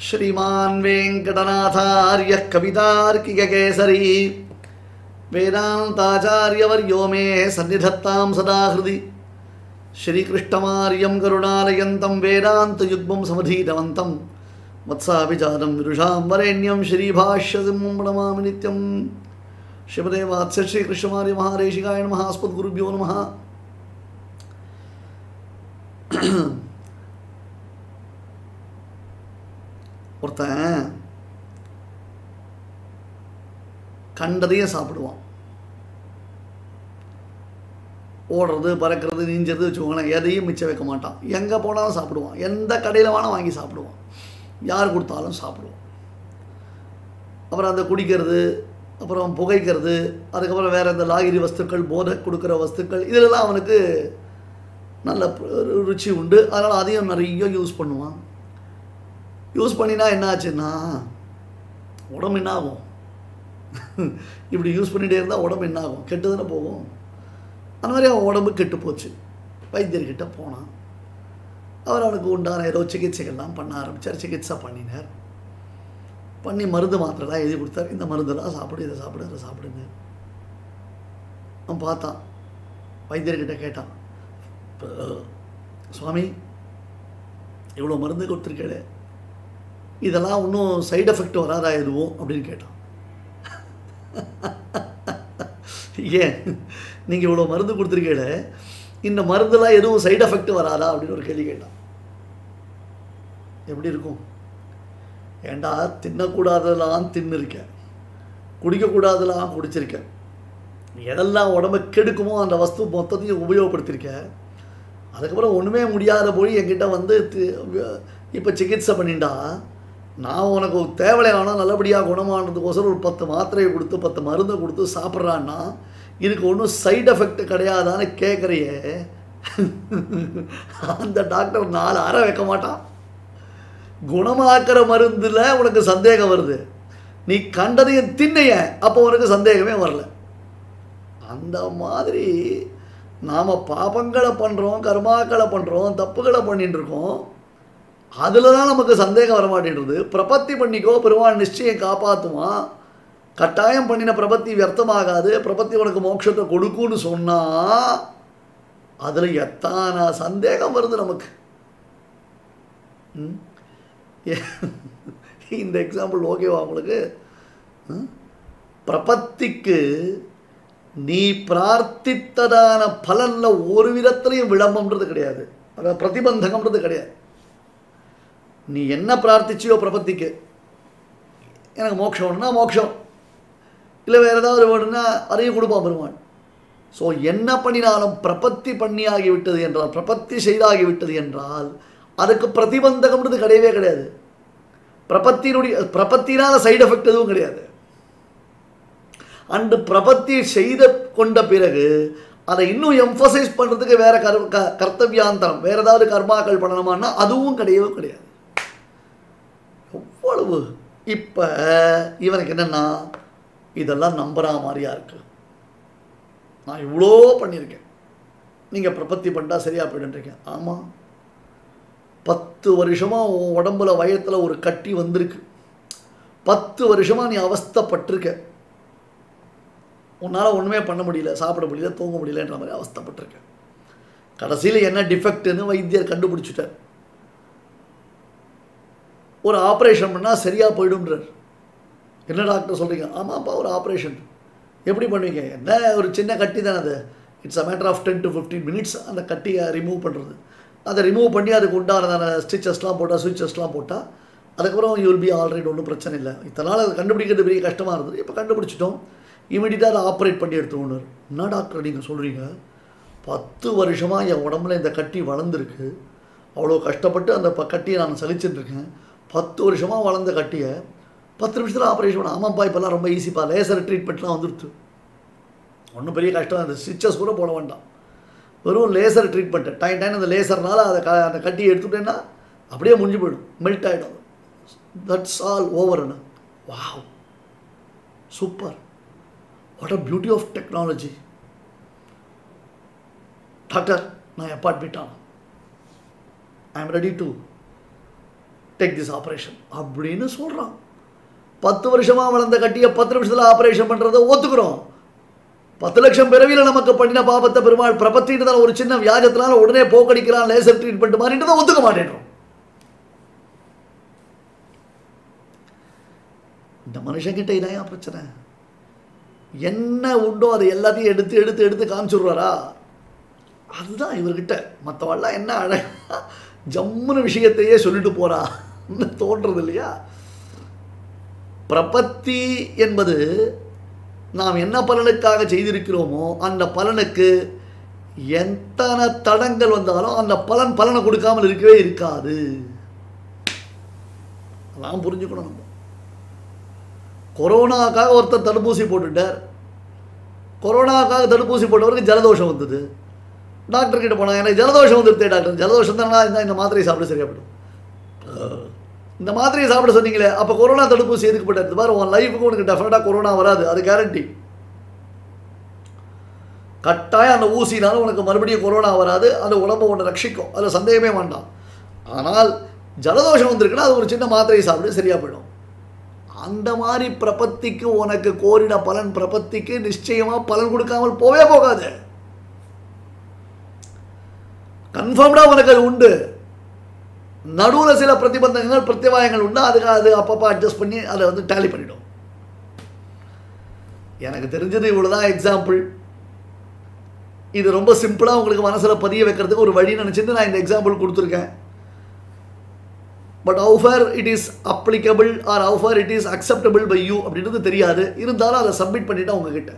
श्रीमान् वेङ्कटनाथार्यः कवितार्किककेसरी। वेदान्ताचार्यवर्यो मे सन्निधत्तां सदा हृदि श्रीकृष्णमार्यं करुणालयन्तं वेदान्तयुग्मं समधीतवन्तं। वत्साभिचारं विदुषां वरेण्यं श्रीभाष्यसिंहं प्रणमामि नित्यं शिवदे वात्स्य श्रीकृष्णमार्य महादेशिकाय नमः अस्मद्गुरुभ्यो नमः। ஒருத்தன் கண்டதையும் சாப்பிடுவான். ஓடுறது பறக்கிறது நீஞ்சது வச்சுக்கோங்களேன் எதையும் மிச்சம் வைக்க மாட்டான். எங்கே போனாலும் சாப்பிடுவான். எந்த கடையில் வேணால் வாங்கி சாப்பிடுவான். யார் கொடுத்தாலும் சாப்பிடுவான். அப்புறம் அந்த குடிக்கிறது அப்புறம் புகைக்கிறது அதுக்கப்புறம் வேறு இந்த லாகிரி வஸ்துக்கள் போதை கொடுக்குற வஸ்துக்கள் இதிலெல்லாம் அவனுக்கு நல்ல ருச்சி உண்டு. அதனால் அதையும் நிறைய யூஸ் பண்ணுவான். யூஸ் பண்ணினா என்ன ஆச்சுன்னா உடம்பு என்ன ஆகும் இப்படி யூஸ் பண்ணிகிட்டே இருந்தால் உடம்பு என்ன ஆகும் கெட்டு தானே போகும். அந்த மாதிரி அவன் உடம்பு கெட்டு போச்சு. வைத்தியர்கிட்ட போனான். அவர் அவனுக்கு உண்டான ஏதோ சிகிச்சைகள்லாம் பண்ண ஆரம்பித்தார் சிகிச்சை பண்ணினார். பண்ணி மருந்து மாத்திரைலாம் எழுதி கொடுத்தார். இந்த மருந்தெல்லாம் சாப்பிடு இதை சாப்பிடு இதை சாப்பிடுங்க அவன் பார்த்தான். வைத்தியர்கிட்ட கேட்டான். சுவாமி இவ்வளோ மருந்து கொடுத்துருக்கேன் இதெல்லாம் ஒன்றும் சைடு எஃபெக்ட் வராதா எதுவும் அப்படின்னு கேட்டான். ஏன்? நீங்கள் இவ்வளோ மருந்து கொடுத்துருக்கீங்களே இந்த மருந்துலாம் எதுவும் சைடு எஃபெக்ட் வராதா அப்படின்னு ஒரு கேள்வி கேட்டான். எப்படி இருக்கும்? ஏண்டா தின்னக்கூடாததெல்லாம் தின்னுருக்கேன் குடிக்கக்கூடாதெல்லாம் குடிச்சிருக்கேன் எதெல்லாம் உடம்பை கெடுக்குமோ அந்த வஸ்து மொத்தத்தையும் உபயோகப்படுத்தியிருக்கேன் அதுக்கப்புறம் ஒன்றுமே முடியாத போய் என்கிட்ட வந்து இப்போ சிகிச்சை பண்ணிண்டா நான் உனக்கு தேவையான நல்லபடியாக குணமானதுக்கோசரம் ஒரு பத்து மாத்திரையை கொடுத்து பத்து மருந்தை கொடுத்து சாப்பிட்றான்னா இதுக்கு ஒன்றும் சைட் எஃபெக்ட் கிடையாதான்னு கேட்குறையே அந்த டாக்டர் நாலு அற வைக்க மாட்டான். குணமாக்குற மருந்தில் உனக்கு சந்தேகம் வருது. நீ கண்டதையும் தின்னைய அப்போ உனக்கு சந்தேகமே வரல. அந்த மாதிரி நாம் பாபங்களை பண்ணுறோம் கர்மாக்களை பண்ணுறோம் தப்புகளை பண்ணிட்டு இருக்கோம். அதில் தான் நமக்கு சந்தேகம் வரமாட்டேன்றது. பிரபத்தி பண்ணிக்கோ பெருமாள் நிச்சயம் காப்பாற்றுவான் கட்டாயம் பண்ணின பிரபத்தி வியர்த்தமாகாது. பிரபத்தி உனக்கு மோட்சத்தை கொடுக்குன்னு சொன்னால் அதில் எத்தான சந்தேகம் வருது நமக்கு? இந்த எக்ஸாம்பிள் ஓகேவா உங்களுக்கு? பிரபத்திக்கு நீ பிரார்த்தித்ததான பலனில் ஒரு விதத்துலையும் விளம்பம்ன்றது கிடையாது. அதாவது பிரதிபந்தகம்ன்றது கிடையாது. நீ என்ன பிரார்த்திச்சியோ பிரபத்திக்கு. எனக்கு மோட்சம் வேணும்னா மோட்சம். இல்லை வேறு ஏதாவது வேணும்னா அதையும் கொடுப்பான் பெருமான். ஸோ என்ன பண்ணினாலும் பிரபத்தி பண்ணியாகி விட்டது என்றால் பிரபத்தி செய்தாகி விட்டது என்றால் அதுக்கு பிரதிபந்தகம்ன்றது கிடையவே கிடையாது. பிரபத்தினுடைய பிரபத்தினால் சைடு எஃபெக்ட் எதுவும் கிடையாது. அண்டு பிரபத்தி செய்த கொண்ட பிறகு அதை இன்னும் எம்ஃபசைஸ் பண்ணுறதுக்கு வேற கர் க கர்த்தவியாந்தரம் வேறு ஏதாவது கர்மாக்கள் பண்ணணுமான்னா அதுவும் கிடையவே கிடையாது. எவ்வளவு இப்போ இவனுக்கு என்னென்னா இதெல்லாம் நம்புகிற மாதிரியா இருக்குது நான் இவ்வளோ பண்ணியிருக்கேன். நீங்கள் பிரபத்தி பண்ணிட்டா சரியாக போயிடுன்றீங்க ஆமாம் பத்து வருஷமாக உன் உடம்புல வயத்தில் ஒரு கட்டி வந்திருக்கு. பத்து வருஷமாக நீ அவஸ்தப்பட்டிருக்க. உன்னால் ஒன்றுமே பண்ண முடியல. சாப்பிட முடியல தூங்க முடியலன்ற மாதிரி அவஸ்தப்பட்டிருக்க. கடைசியில் என்ன டிஃபெக்ட்னு வைத்தியர் கண்டுபிடிச்சிட்டார். ஒரு ஆப்ரேஷன் பண்ணால் சரியாக போயிடும்ன்றார். என்ன டாக்டர் சொல்கிறீங்க ஆமாப்பா ஒரு ஆப்ரேஷன் எப்படி பண்ணுவீங்க? என்ன ஒரு சின்ன கட்டி தானே அது. It's a matter of ten to fifteen minutes அந்த கட்டியை ரிமூவ் பண்ணுறது அதை ரிமூவ் பண்ணி அதுக்கு உண்டானதான ஸ்டிச்சஸ்லாம் போட்டால் சுவிச்சஸ்லாம் போட்டால் அதுக்கப்புறம் யூல் பி ஆல்ரெடி ஒன்றும் பிரச்சனை இல்லை. இத்தனால அதை கண்டுபிடிக்கிறது பெரிய கஷ்டமாக இருந்தது. இப்போ கண்டுபிடிச்சிட்டோம். இமீடியட்டாக அதை ஆப்ரேட் பண்ணி எடுத்துக்கணும் என்ன டாக்டர் நீங்கள் சொல்கிறீங்க பத்து வருஷமாக என் உடம்புல இந்த கட்டி வளர்ந்துருக்கு. அவ்வளோ கஷ்டப்பட்டு அந்த ப கட்டியை நான் சலிச்சுட்டுருக்கேன் பத்து வருஷமாக வளர்ந்த கட்டியை பத்து நிமிஷத்தில் ஆப்ரேஷன் பண்ண. ஆமாம்ப்பா இப்போல்லாம் ரொம்ப ஈஸிப்பா லேசர் ட்ரீட்மெண்ட்லாம் வந்துடுது ஒன்றும் பெரிய கஷ்டம் அந்த ஸ்டிச்சஸ் கூட போட வேண்டாம். வெறும் லேசர் ட்ரீட்மெண்ட்டு டைம் டைம் அந்த லேசர்னால் அதை க அந்த கட்டியை எடுத்துட்டேன்னா அப்படியே முடிஞ்சு போயிடும். மெல்ட் ஆகிடும் that's all ஓவர்னு wow super what a beauty of technology doctor நான் அப்பார்ட்மெண்ட் ஆனேன் I am ready to take this operation அப்படின்னு சொல்கிறான் பத்து வருஷமாக வளர்ந்த கட்டியை பத்து நிமிஷத்தில் ஆப்ரேஷன் பண்ணுறதை ஒத்துக்கிறோம். பத்து லட்சம் பிறவியில் நமக்கு பண்ணின பாபத்தை பெருமாள் பிரபத்தின்றதால ஒரு சின்ன வியாஜத்தினால உடனே போக்கடிக்கிறான் லேசர் ட்ரீட்மெண்ட் மாதிரின்றதை ஒத்துக்க மாட்டேன்றோம் இந்த மனுஷங்கிட்ட இதான் பிரச்சனை? என்ன உண்டோ அதை எல்லாத்தையும் எடுத்து எடுத்து எடுத்து காமிச்சுடுறாரா? அதுதான் இவர்கிட்ட. மற்றவாள்லாம் என்ன அழகா ஜம்முன விஷயத்தையே சொல்லிட்டு போறா. தோன்றது இல்லையா பிரபத்தி என்பது நாம் என்ன பலனுக்காக செய்திருக்கிறோமோ அந்த பலனுக்கு எத்தனை தடங்கள் வந்தாலும் அந்த பலன் பலனை கொடுக்காமல் இருக்கவே இருக்காது. அதெல்லாம் புரிஞ்சுக்கணும் நம்ம. கொரோனாக்காக ஒருத்தர் தடுப்பூசி போட்டுட்டார். கொரோனாக்காக தடுப்பூசி போட்டவருக்கு ஜலதோஷம் வந்தது. டாக்டர் கிட்ட போனாங்க எனக்கு ஜலதோஷம் வந்துருத்தே டாக்டர் ஜலதோஷம் தானே இந்த மாத்திரை சாப்பிட சரியா இந்த மாத்திரையை சாப்பிட சொன்னீங்களே அப்போ கொரோனா தடுப்பூசி எதுக்குப்பட்ட போட்டார் பாரு உன் லைஃபுக்கு உனக்கு டெஃபினட்டாக கொரோனா வராது அது கேரண்டி கட்டாயம் அந்த ஊசினாலும் உனக்கு மறுபடியும் கொரோனா வராது அது உடம்பை ஒன்று ரட்சிக்கும் அதில் சந்தேகமே வேண்டாம். ஆனால் ஜலதோஷம் வந்திருக்குன்னா அது ஒரு சின்ன மாத்திரையை சாப்பிட்டு சரியாக போயிடும். அந்த மாதிரி பிரபத்திக்கு உனக்கு கோரின பலன் பிரபத்திக்கு நிச்சயமாக பலன் கொடுக்காமல் போவே போகாது. கன்ஃபார்ம்டாக உனக்கு அது உண்டு. நடுவில் சில பிரதிபந்தங்கள் பிரத்யவாயங்கள் உண்டு அதுக்கு அது அப்பப்போ அட்ஜஸ்ட் பண்ணி அதை வந்து டேலி பண்ணிடும். எனக்கு தெரிஞ்சது இவ்வளோதான் எக்ஸாம்பிள் இது ரொம்ப சிம்பிளாக உங்களுக்கு மனசில் பதிய வைக்கிறதுக்கு ஒரு வழி நினச்சிட்டு நான் இந்த எக்ஸாம்பிள் கொடுத்துருக்கேன். But how it is applicable or how it is acceptable by you அப்படின்றது தெரியாது. இருந்தாலும் அதை சப்மிட் பண்ணிவிட்டேன் உங்ககிட்ட.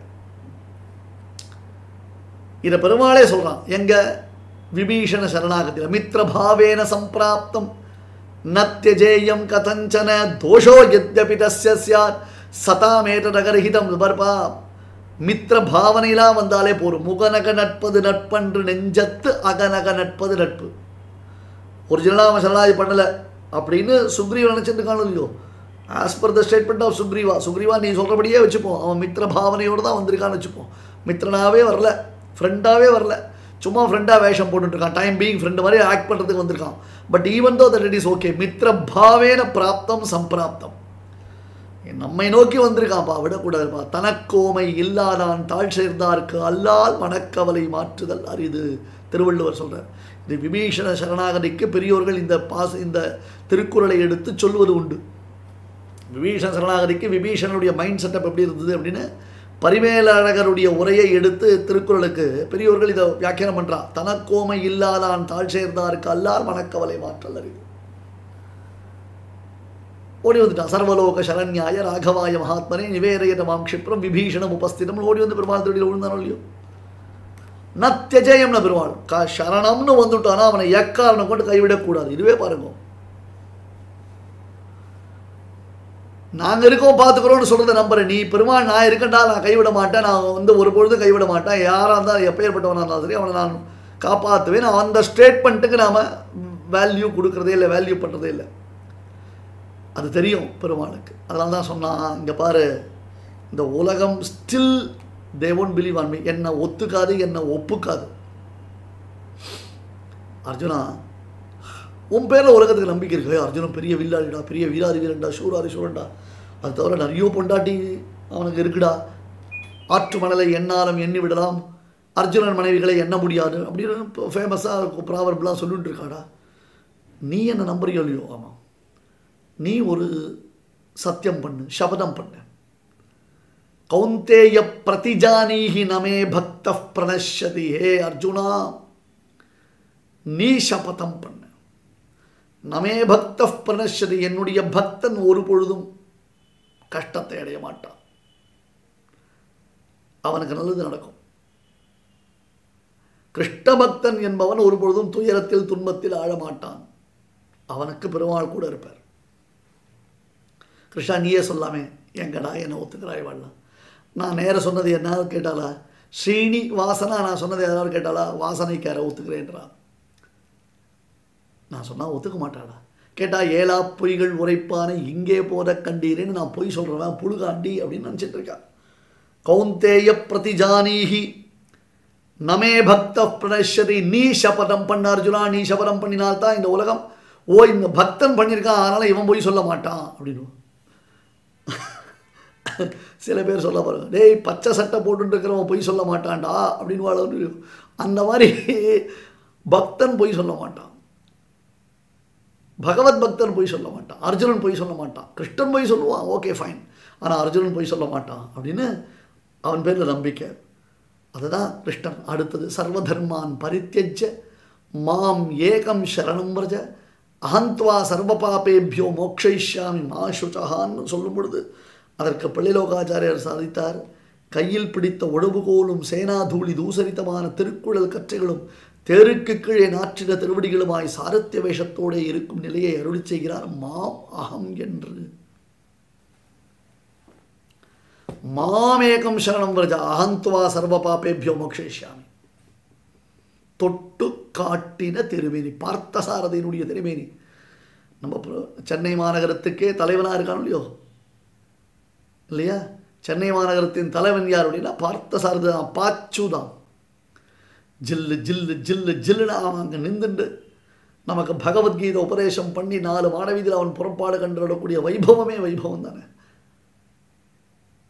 இதை பெருமாளே சொல்கிறான் எங்கள் விபீஷண சரணாகத்தில் மித்திரபாவேன சம்பிராப்தம் நத்தியஜேயம் கதஞ்சன தோஷோ யத்யபி தஸ்ய ஸ்யாத் சதாமேத நகரஹிதம் பர்பா மித்திர பாவனையெல்லாம் வந்தாலே போரும் முகநக நட்பது நட்பன்று நெஞ்சத்து அகநக நட்பது நட்பு ஒரிஜினலாக அவன் சரணாகி பண்ணலை அப்படின்னு சுக்ரீவன் நினச்சிட்டு இல்லையோ as per the statement of Sugreeva Sugreeva நீ சொல்கிறபடியே வச்சுப்போம் அவன் மித்திர பாவனையோடு தான் வந்திருக்கான்னு வச்சுப்போம் மித்திரனாவே வரல ஃப்ரெண்டாகவே வரல சும்மா ஃப்ரெண்டாக வேஷம் போட்டுருக்கான் டைம் பீயிங் ஃப்ரெண்டு மாதிரி ஆக்ட் பண்ணுறதுக்கு வந்திருக்கான். But even though that it is okay மித்திர பாவேன பிராப்தம் சம்பிராப்தம் நம்மை நோக்கி வந்திருக்காப்பா விடக்கூடாதுப்பா. தனக்கோமை இல்லாதான் தாழ் சேர்ந்தார்க்கு அல்லால் மனக்கவலை மாற்றுதல் அறிது திருவள்ளுவர் சொல்கிறார் இது விபீஷண சரணாகதிக்கு பெரியோர்கள் இந்த பாச இந்த திருக்குறளை எடுத்து சொல்வது உண்டு. விபீஷண சரணாகதிக்கு விபீஷணனுடைய மைண்ட் செட்டப் எப்படி இருந்தது அப்படின்னு பரிமேலழகருடைய உரையை எடுத்து திருக்குறளுக்கு பெரியோர்கள் இதை வியாக்கியானம் பண்றா. தனக்கோமை இல்லாதான் தாழ் சேர்ந்தாருக்கு அல்லார் மனக்கவலை மாற்றல் அறிவு ஓடி வந்துட்டான் சர்வலோக சரண்யாய ராகவாய மகாத்மனே நிவேதயத மாம் க்ஷிப்ரம் விபீஷணம் உபஸ்திதம். ஓடி வந்து பெருமாள் திருடியில் விழுந்தானோ இல்லையோ? நத்தியஜயம்னு பெருமாள். க சரணம்னு வந்துட்டானா அவனை எக்காரணம் கொண்டு கைவிடக்கூடாது. இதுவே பாருங்க. நாங்கள் இருக்கோம் பார்த்துக்குறோம்னு சொல்கிறத நம்புறேன். நீ பெருமாள் நான் இருக்கேன்டா நான் கைவிட மாட்டேன். நான் வந்து ஒரு பொழுதும் கைவிட மாட்டேன். யாராக இருந்தாலும் எப்பேற்பட்டவனாக இருந்தாலும் சரி அவனை நான் காப்பாற்றுவேன் அந்த ஸ்டேட்மெண்ட்டுக்கு நாம் வேல்யூ கொடுக்குறதே இல்லை வேல்யூ பண்ணுறதே இல்லை. அது தெரியும் பெருமாளுக்கு. அதனால தான் சொன்னான் இங்கே பாரு இந்த உலகம் still they won't believe on me என்னை ஒத்துக்காது என்னை ஒப்புக்காது. அர்ஜுனா உன் பேரில் உலகத்துக்கு நம்பிக்கை இருக்கு அர்ஜுனன் பெரிய வில்லாடிடா பெரிய வீராதி வீரன்டா சூராதி சூரன்டா அது தவிர நிறைய பொண்டாட்டி அவனுக்கு இருக்குடா. ஆற்று மணலை எண்ணாலும் எண்ணி விடலாம். அர்ஜுனன் மனைவிகளை எண்ண முடியாது. அப்படின்னு இப்போ ஃபேமஸாக ப்ராவர்ப்லாம் சொல்லிட்டு இருக்காடா. நீ என்ன நம்புறியோ இல்லையோ? ஆமாம் நீ ஒரு சத்தியம் பண்ணு சபதம் பண்ணு. கௌந்தேய பிரதிஜானீகி நமே பக்த பிரணஷதி ஹே அர்ஜுனா நீ சபதம் பண்ணு. நமே பக்த பிரணஷதி என்னுடைய பக்தன் ஒரு பொழுதும் கஷ்டத்தை அடைய மாட்டான். அவனுக்கு நல்லது நடக்கும். கிருஷ்ண பக்தன் என்பவன் ஒரு பொழுதும் துயரத்தில் துன்பத்தில் ஆழமாட்டான் அவனுக்கு பெருமாள் கூட இருப்பார். கிருஷ்ணா நீயே சொல்லாமே எங்கடா என்னை ஒத்துக்கிறாய் வாழலாம் நான் நேர சொன்னது என்ன கேட்டாளா? ஸ்ரீனி வாசனா நான் சொன்னது யாராவது கேட்டாளா? வாசனைக்கார ஒத்துக்கிறேன்றான். நான் சொன்னால் ஒத்துக்க மாட்டாடா கேட்டால் ஏழா பொய்கள் உரைப்பானே இங்கே போத கண்டீரேன்னு நான் பொய் சொல்கிறவன் புழுகாண்டி அப்படின்னு நினச்சிட்டு இருக்கான் கௌந்தேய பிரதிஜானீஹி நமே பக்த பிரணஷதி நீ சபதம் பண்ண அர்ஜுனா நீ சபதம் பண்ணினால்தான் இந்த உலகம். ஓ இந்த பக்தன் பண்ணியிருக்கான் அதனால் இவன் போய் சொல்ல மாட்டான் அப்படின்னு. சில பேர் சொல்ல பாருங்க டேய் பச்சை சட்டை போட்டுருக்கிறவன் இருக்கிறவன் பொய் சொல்ல மாட்டான்டா அப்படின்னு வாழ அந்த மாதிரி பக்தன் பொய் சொல்ல மாட்டான். பகவத் பக்தன் பொய் சொல்ல மாட்டான். அர்ஜுனன் பொய் சொல்ல மாட்டான். கிருஷ்ணன் பொய் சொல்லுவான் ஓகே ஃபைன் ஆனால் அர்ஜுனன் பொய் சொல்ல மாட்டான் அப்படின்னு அவன் பேரில் நம்பிக்கை. அதுதான் கிருஷ்ணன். அடுத்தது சர்வதர்மான் பரித்தியஜ மாம் ஏகம் சரணம் விரஜ அகந்த்வா சர்வ பாபேபியோ மோக்ஷயிஷ்யாமி மா சுச்சகான்னு சொல்லும் பொழுது அதற்கு பள்ளிலோகாச்சாரியர் சாதித்தார் கையில் பிடித்த ஒழுவுகோலும் சேனாதூளி தூசரித்தமான திருக்குழல் கற்றைகளும் தேருக்கு கீழே நாற்றின திருவடிகளுமாய் சாரத்திய வேஷத்தோடே இருக்கும் நிலையை அருளி செய்கிறார் மாம் அகம் என்று. மாமேகம் சரணம் விரஜ அகந்துவா சர்வ பாபேபியோ மோக்ஷேஷாமி தொட்டு காட்டின திருமேனி பார்த்தசாரதியினுடைய திருமேனி. நம்ம சென்னை மாநகரத்துக்கே தலைவனாக இருக்கான் இல்லையோ? இல்லையா? சென்னை மாநகரத்தின் தலைவன் யார் அப்படின்னா பார்த்தசாரதி தான் பாச்சு தான் ஜில்லு ஜில்லு ஜில்லு ஜில்லுன்னு அவன் அங்கே நின்றுண்டு. நமக்கு பகவத்கீதை உபதேசம் பண்ணி நாலு மாணவியில் அவன் புறப்பாடு கண்டுடக்கூடிய வைபவமே வைபவம் தானே.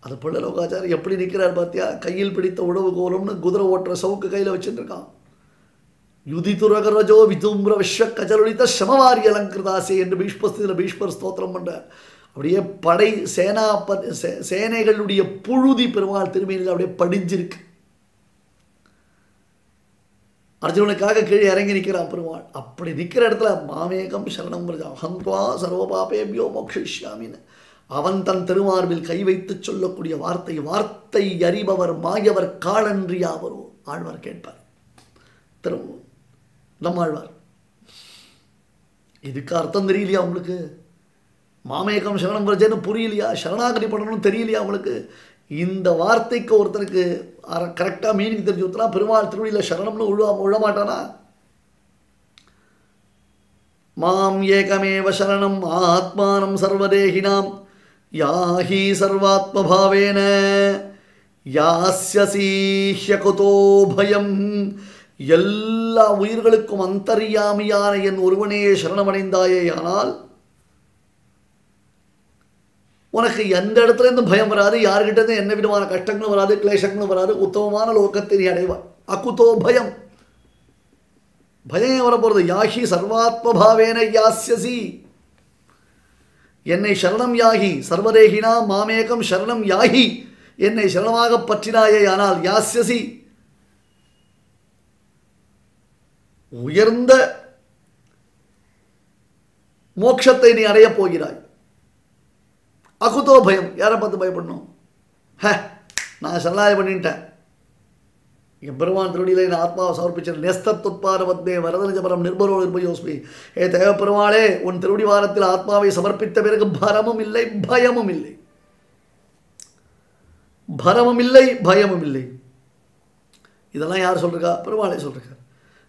அது பிள்ளை லோகாச்சாரி எப்படி நிற்கிறார் பார்த்தியா கையில் பிடித்த உழவு கோலம்னு குதிரை ஓட்டுற சவுக்கு கையில் வச்சுட்டு இருக்கான் யுதிதுரகரஜோ விதும்பிர விஸ்வ கஜருளித்த சமவாரி அலங்கிருதாசே என்று பீஷ்பஸ்தியில் பீஷ்பர் ஸ்தோத்திரம் பண்றார். அப்படியே படை சேனா சே- சேனைகளுடைய புழுதி பெருமாள் திருமையில் அப்படியே படிஞ்சிருக்கு. அர்ஜுனனுக்காக கீழே இறங்கி நிற்கிறான் பெருமாள். அப்படி நிற்கிற இடத்துல மாமேகம் சரணம் விரஜ அகந்த்வா சர்வபாபேபியோ மோக்ஷிஷ்யாமின்னு. அவன் தன் திருமார்பில் கை வைத்து சொல்லக்கூடிய வார்த்தை வார்த்தை அறிபவர் மாயவர் காலன்றியாவரோ ஆழ்வார் கேட்பார். திரு நம்மாழ்வார் இதுக்கு அர்த்தம் தெரியலையா உங்களுக்கு? மாமேகம் சரணம் பிரஜன்னு புரியலையா? சரணாகதி பண்ணணும்னு தெரியலையா உங்களுக்கு? இந்த வார்த்தைக்கு ஒருத்தனுக்கு கரெக்டாக மீனிங் தெரிஞ்சு ஊற்றுனா பெருமாள் திருவடியில் சரணம்னு உழுவா உழமாட்டானா? மாம் ஏகமேவ சரணம் ஆத்மானம் சர்வதேகினாம் யாஹி சர்வாத்மபாவேன யாஸ்யசீஹ்யகுதோ பயம் எல்லா உயிர்களுக்கும் அந்தரியாமியான என் ஒருவனே சரணமடைந்தாயே ஆனால் உனக்கு எந்த இடத்துல பயம் வராது யார்கிட்டருந்து என்ன விதமான கஷ்டங்களும் வராது கிளேஷங்களும் வராது உத்தமமான லோகத்தை நீ அடைவாய். அக்குத்தோ பயம். பயம் வரப்போகிறது யாகி சர்வாத்மபாவேன யாசியசி என்னை சரணம் யாகி சர்வதேகினா மாமேகம் சரணம் யாகி. என்னை சரணமாக பற்றினாயே ஆனால் யாசியசி உயர்ந்த மோட்சத்தை நீ அடையப் போகிறாய். அகுதோ பயம். யாரை பார்த்து பயப்படணும்? ஹ நான் சல்லாய பண்ணிட்டேன். என் பெருமான் திருவடியில என் ஆத்மாவை சமர்ப்பிச்சேன் நெஸ்தத்துத்பார பத்மே வரதனிஜபரம் நிர்பரோ நிர்பயோஸ்மி ஏ தேவ பெருமாளே உன் திருடி வாரத்தில் ஆத்மாவை சமர்ப்பித்த பிறகு பரமும் இல்லை பயமும் இல்லை. பரமும் இல்லை பயமும் இல்லை. இதெல்லாம் யார் சொல்றா? பெருமாளே சொல்றார்.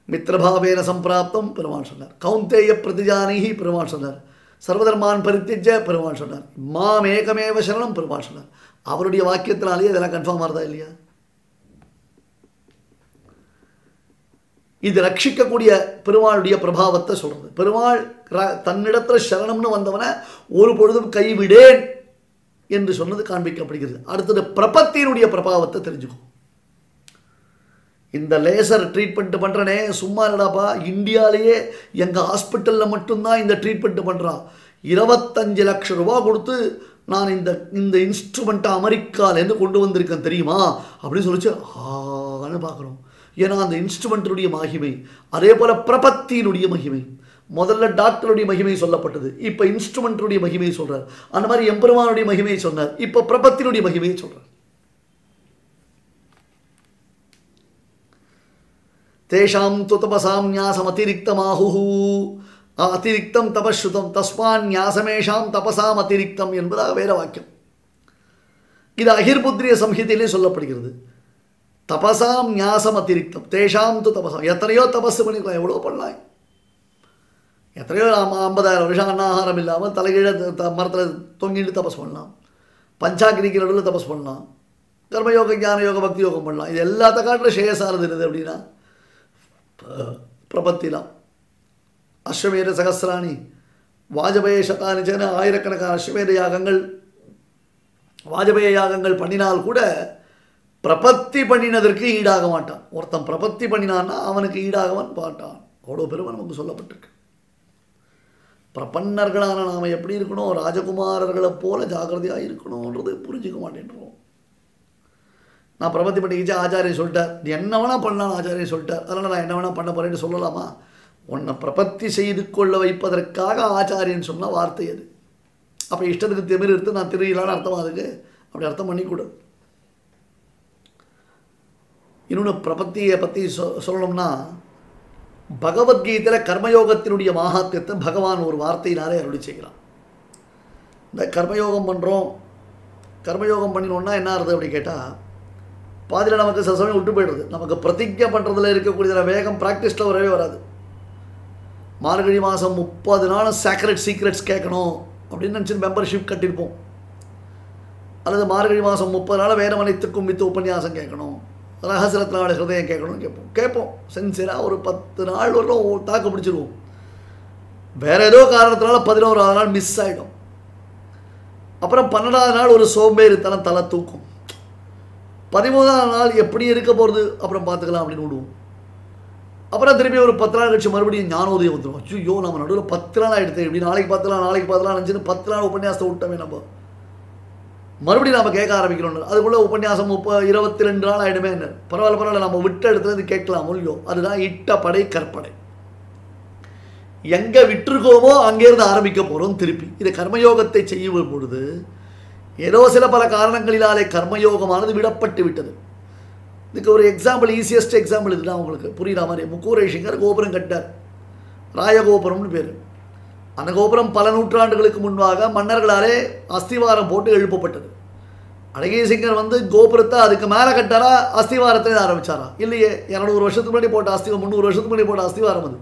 மித்திரபாவேன சம்பிராப்தம் பெருமாள் சொன்னார். கௌந்தேய பிரதிஜானிகி பெருமாள் சொன்னார். சர்வதர்மான் பரித்திஜ பெருமான் சொன்னார். மாம் ஏகமேவ சரணம் பெருமான் சொன்னார். அவருடைய வாக்கியத்தினாலேயே இதெல்லாம் கன்ஃபார்ம் ஆகிறதா இல்லையா? இது ரட்சிக்கக்கூடிய பெருமாளுடைய பிரபாவத்தை சொல்றது. பெருமாள் ர- தன்னிடத்துல சரணம்னு வந்தவனை ஒரு பொழுதும் கைவிடேன் என்று சொன்னது காண்பிக்கப்படுகிறது. அடுத்தது பிரபத்தியினுடைய பிரபாவத்தை தெரிஞ்சுக்கும் இந்த லேசர் ட்ரீட்மெண்ட் பண்ணுறனே சும்மா இல்லடாப்பா இந்தியாவிலேயே எங்கள் ஹாஸ்பிட்டலில் மட்டும்தான் இந்த ட்ரீட்மெண்ட் பண்ணுறான் இருபத்தஞ்சு லட்சம் ரூபா கொடுத்து நான் இந்த இந்த இன்ஸ்ட்ருமெண்ட்டை அமெரிக்காலேருந்து கொண்டு வந்திருக்கேன் தெரியுமா? அப்படின்னு சொல்லிச்சு ஆன்னு பார்க்குறோம் ஏன்னா அந்த இன்ஸ்ட்ருமெண்ட்டினுடைய மகிமை அதே போல் பிரபத்தியினுடைய மகிமை முதல்ல டாக்டருடைய மகிமை சொல்லப்பட்டது இப்போ இன்ஸ்ட்ருமெண்ட்டுடைய மகிமையை சொல்கிறார் அந்த மாதிரி எம்பெருமானுடைய மகிமையை சொன்னார் இப்போ பிரபத்தினுடைய மகிமையை சொல்கிறார் தேஷாம் து தபசாம் ஞாசம் அதிரிக்தமாஹு அதிரிக்தம் தபஸ்ருதம் தஸ்மான் ஞாசமேஷாம் தபசாம் அதிரிக்தம் என்பதாக வேற வாக்கியம். இது அகிர்புத்ரிய சம்ஹிதையிலே சொல்லப்படுகிறது. தபசாம் ஞாசம் அதிரிக்தம் தேஷாம் து தபசாம். எத்தனையோ தபஸ் பண்ணிக்கலாம் எவ்வளோ பண்ணலாம் எத்தனையோ நாம ஐம்பதாயிரம் வருஷம் அன்னாகாரம் இல்லாமல் தலைகீழ மரத்தில் தொங்கிட்டு தபஸ் பண்ணலாம். பஞ்சாக்கிரிக்கு நடுவில் தபஸ் பண்ணலாம். கர்மயோக ஞான யோக பக்தி யோகம் பண்ணலாம். இது எல்லாத்த காட்டிலும் ஸ்ரேயசாரது இருக்குது அப்படின்னா பிரபத்திலாம் அஸ்வமேத சகசிராணி வாஜபேய சதானிச்சன ஆயிரக்கணக்கான அஸ்வமேத யாகங்கள் வாஜபேய யாகங்கள் பண்ணினால் கூட பிரபத்தி பண்ணினதற்கு ஈடாக மாட்டான் ஒருத்தன் பிரபத்தி பண்ணினான்னா அவனுக்கு ஈடாகவன் பாட்டான் அவ்வளோ பெருமை நமக்கு சொல்லப்பட்டிருக்கு பிரபன்னர்களான நாம் எப்படி இருக்கணும் ராஜகுமாரர்களை போல ஜாக்கிரதையாக இருக்கணுன்றது புரிஞ்சுக்க மாட்டேன்றோம் நான் பிரபத்தி பண்ணிக்கிச்சு ஆச்சாரியை சொல்லிட்டார் நீ என்ன வேணால் பண்ணலாம் ஆச்சாரியன் சொல்லிட்டார் அதனால் நான் என்ன வேணால் பண்ண போகிறேன்னு சொல்லலாமா? உன்னை பிரபத்தி செய்து கொள்ள வைப்பதற்காக ஆச்சாரியன் சொன்ன வார்த்தை அது. அப்போ இஷ்டத்துக்கு திமிர் எடுத்து நான் தெரியலான்னு அர்த்தம் அதுக்கு? அப்படி அர்த்தம் பண்ணிக்கூடாது இன்னொன்று பிரபத்தியை பற்றி சொ சொல்லணும்னா பகவத்கீதையில் கர்மயோகத்தினுடைய மகாத்தியத்தை பகவான் ஒரு வார்த்தையினாலே அருளி செய்கிறான். இந்த கர்மயோகம் பண்ணுறோம் கர்மயோகம் பண்ணினோன்னா என்ன ஆகுது அப்படி கேட்டால் பாதியில் நமக்கு சில சமயம் விட்டு போயிடுது நமக்கு பிரதிஜை பண்ணுறதுல இருக்கக்கூடிய வேகம் ப்ராக்டிஸில் வரவே வராது. மார்கழி மாதம் முப்பது நாள் சேக்ரெட் சீக்ரெட்ஸ் கேட்கணும் அப்படின்னு நினச்சி மெம்பர்ஷிப் கட்டியிருப்போம். அல்லது மார்கழி மாதம் முப்பது நாள் வேதமனைத்துக்கும் மித்து உபன்யாசம் கேட்கணும். ரகசிரத்தினால ஹிருதயம் கேட்கணும்னு கேட்போம். கேட்போம். சின்சியராக ஒரு பத்து நாள் வரலும் தாக்கு பிடிச்சிருவோம். வேற ஏதோ காரணத்தினால பதினோராவது நாள் மிஸ் ஆகிடும் அப்புறம் பன்னெண்டாவது நாள் ஒரு சோம்பேறித்தனம் தலை தூக்கும். பதிமூணாம் நாள் எப்படி இருக்க போகிறது அப்புறம் பார்த்துக்கலாம் அப்படின்னு விடுவோம். அப்புறம் திரும்பி ஒரு பத்து நாள் கழிச்சு மறுபடியும் ஞானோதயம் வந்துடும் ஐயோ நம்ம நடுவில் பத்து நாள் ஆகிடுது இப்படி நாளைக்கு பார்த்துலாம் நாளைக்கு பார்த்துலாம் நினச்சின்னு பத்து நாள் உபன்யாசத்தை விட்டோமே நம்ம. மறுபடியும் நம்ம கேட்க ஆரம்பிக்கிறோம் அதுக்குள்ளே உபன்யாசம் முப்ப இருபத்தி ரெண்டு நாள் ஆகிடுமே என்ன? பரவாயில்ல பரவாயில்ல நம்ம விட்ட இடத்துலேருந்து கேட்கலாம் இல்லையோ? அதுதான் இட்டப்படை கற்படை கற்பனை. எங்கே விட்டுருக்கோமோ அங்கேருந்து ஆரம்பிக்க போகிறோம் திருப்பி. இது கர்மயோகத்தை செய்யும் பொழுது ஏதோ சில பல காரணங்களினாலே கர்மயோகமானது விடப்பட்டு விட்டது. இதுக்கு ஒரு எக்ஸாம்பிள் ஈஸியஸ்ட் எக்ஸாம்பிள் இதுதான் உங்களுக்கு. புரியுற மாதிரி? முக்கூரேஷிங்கர் கோபுரம் கட்டார் ராயகோபுரம்னு பேர். அந்த கோபுரம் பல நூற்றாண்டுகளுக்கு முன்பாக மன்னர்களாலே அஸ்திவாரம் போட்டு எழுப்பப்பட்டது. அழகேசிங்கர் வந்து கோபுரத்தை அதுக்கு மேலே கட்டாரா அஸ்திவாரத்தை ஆரம்பிச்சாரா? இல்லையே. இரநூறு வருஷத்துக்கு முன்னாடி போட்ட அஸ்தி முந்நூறு வருஷத்துக்கு முன்னாடி போட்ட அஸ்திவாரம் அது.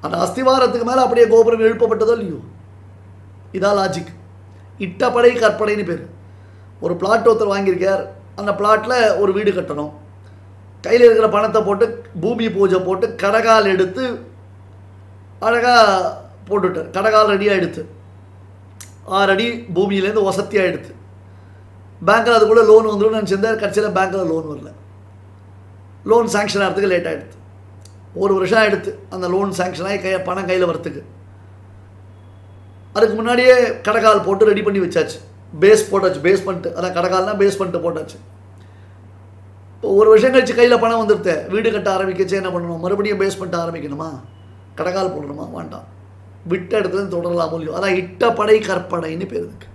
அந்த அஸ்திவாரத்துக்கு மேலே அப்படியே கோபுரம் எழுப்பப்பட்டதோ இல்லையோ? இதான் லாஜிக் இட்டப்படை கற்படைன்னு பேர். ஒரு பிளாட் ஒருத்தர் வாங்கியிருக்கார். அந்த பிளாட்டில் ஒரு வீடு கட்டணும். கையில் இருக்கிற பணத்தை போட்டு பூமி பூஜை போட்டு கடகால் எடுத்து அழகாக போட்டுட்டார் கடகால் ரெடியாக எடுத்து ஆறு அடி பூமியிலேருந்து வசதியாக எடுத்து பேங்க்கில் அதுக்குள்ளே லோன் வந்துடும் நினச்சிருந்தார். கடைசியில் பேங்க்கில் லோன் வரல. லோன் சாங்ஷன் ஆகிறதுக்கு லேட் ஆகிடுது ஒரு வருஷம் ஆகிடுது அந்த லோன் சாங்ஷன் ஆகி கையை பணம் கையில் வரத்துக்கு அதுக்கு முன்னாடியே கடகால் போட்டு ரெடி பண்ணி வச்சாச்சு. பேஸ் போட்டாச்சு பேஸ் பண்ணிட்டு. அதான் கடகால்னா பேஸ் பண்ணிட்டு போட்டாச்சு. இப்போ ஒரு வருஷம் கழிச்சு கையில் பணம் வந்துடுது வீடு கட்ட ஆரம்பிக்கச்சு என்ன பண்ணணும்? மறுபடியும் பேஸ் பண்ணிட்டு ஆரம்பிக்கணுமா? கடகால் போடணுமா? வேண்டாம். விட்ட இடத்துல தொடரலாம் முடியும் அதான் இட்ட படை கற்பனைன்னு பேர் இருக்கு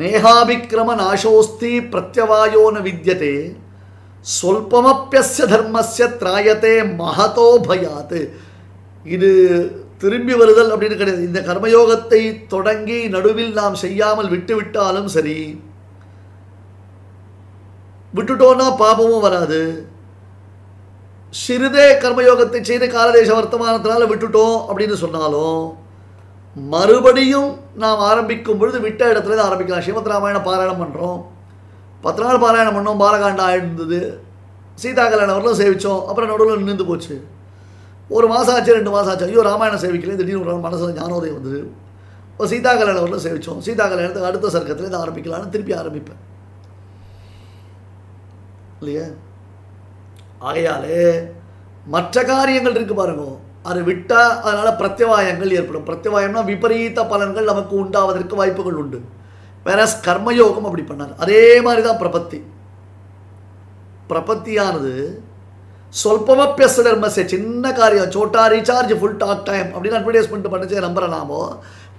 நேகாபிக்கிரம நாசோஸ்தி பிரத்யவாயோ ந வித்தியதே சொல்பமப்பிய தர்மஸ்ய திராயத்தே மகதோ பயாத்து இது திரும்பி வருதல் அப்படின்னு கிடையாது. இந்த கர்மயோகத்தை தொடங்கி நடுவில் நாம் செய்யாமல் விட்டு விட்டாலும் சரி விட்டுட்டோன்னா பாபமும் வராது. சிறிதே கர்மயோகத்தை செய்து காலதேச வர்த்தமானத்தினால விட்டுட்டோம் அப்படின்னு சொன்னாலும் மறுபடியும் நாம் ஆரம்பிக்கும் பொழுது விட்ட இடத்துல தான் ஆரம்பிக்கலாம். ஸ்ரீமத் ராமாயண பாராயணம் பண்ணுறோம் பத்து நாள் பாராயணம் பண்ணோம். பாலகாண்டா ஆயிருந்தது. சீதா கல்யாணம் வரலாம் சேவித்தோம் அப்புறம் நடுவில் நின்று போச்சு. ஒரு மாதம் ஆச்சு ரெண்டு மாதம் ஆச்சு. ஐயோ ராமாயணம் சேவிக்கலையும் திடீர்னு ஒரு மனசில் ஞானோதயம் வந்தது. இப்போ சீதா கல்யாணம் வரலாம் சேவித்தோம் சீதா கல்யாணத்துக்கு அடுத்த சர்க்கத்துலேருந்து ஆரம்பிக்கலான்னு திருப்பி ஆரம்பிப்பேன். இல்லையா? ஆகையாலே மற்ற காரியங்கள் இருக்கு பாருங்க. அதை விட்டால் அதனால் பிரத்யவாயங்கள் ஏற்படும். பிரத்யவாயம்னா விபரீத பலன்கள் நமக்கு உண்டாவதற்கு வாய்ப்புகள் உண்டு. வேற கர்மயோகம் அப்படி பண்ணார். அதே மாதிரி தான் பிரபத்தி. பிரபத்தியானது சொல்பமாக பேசுகிற மெசேஜ் சின்ன காரியம் சோட்டா ரீசார்ஜ் ஃபுல் டாக் டைம் அப்படின்னு அட்வர்டைஸ்மெண்ட் பண்ணிச்சு நம்புற நாமோ.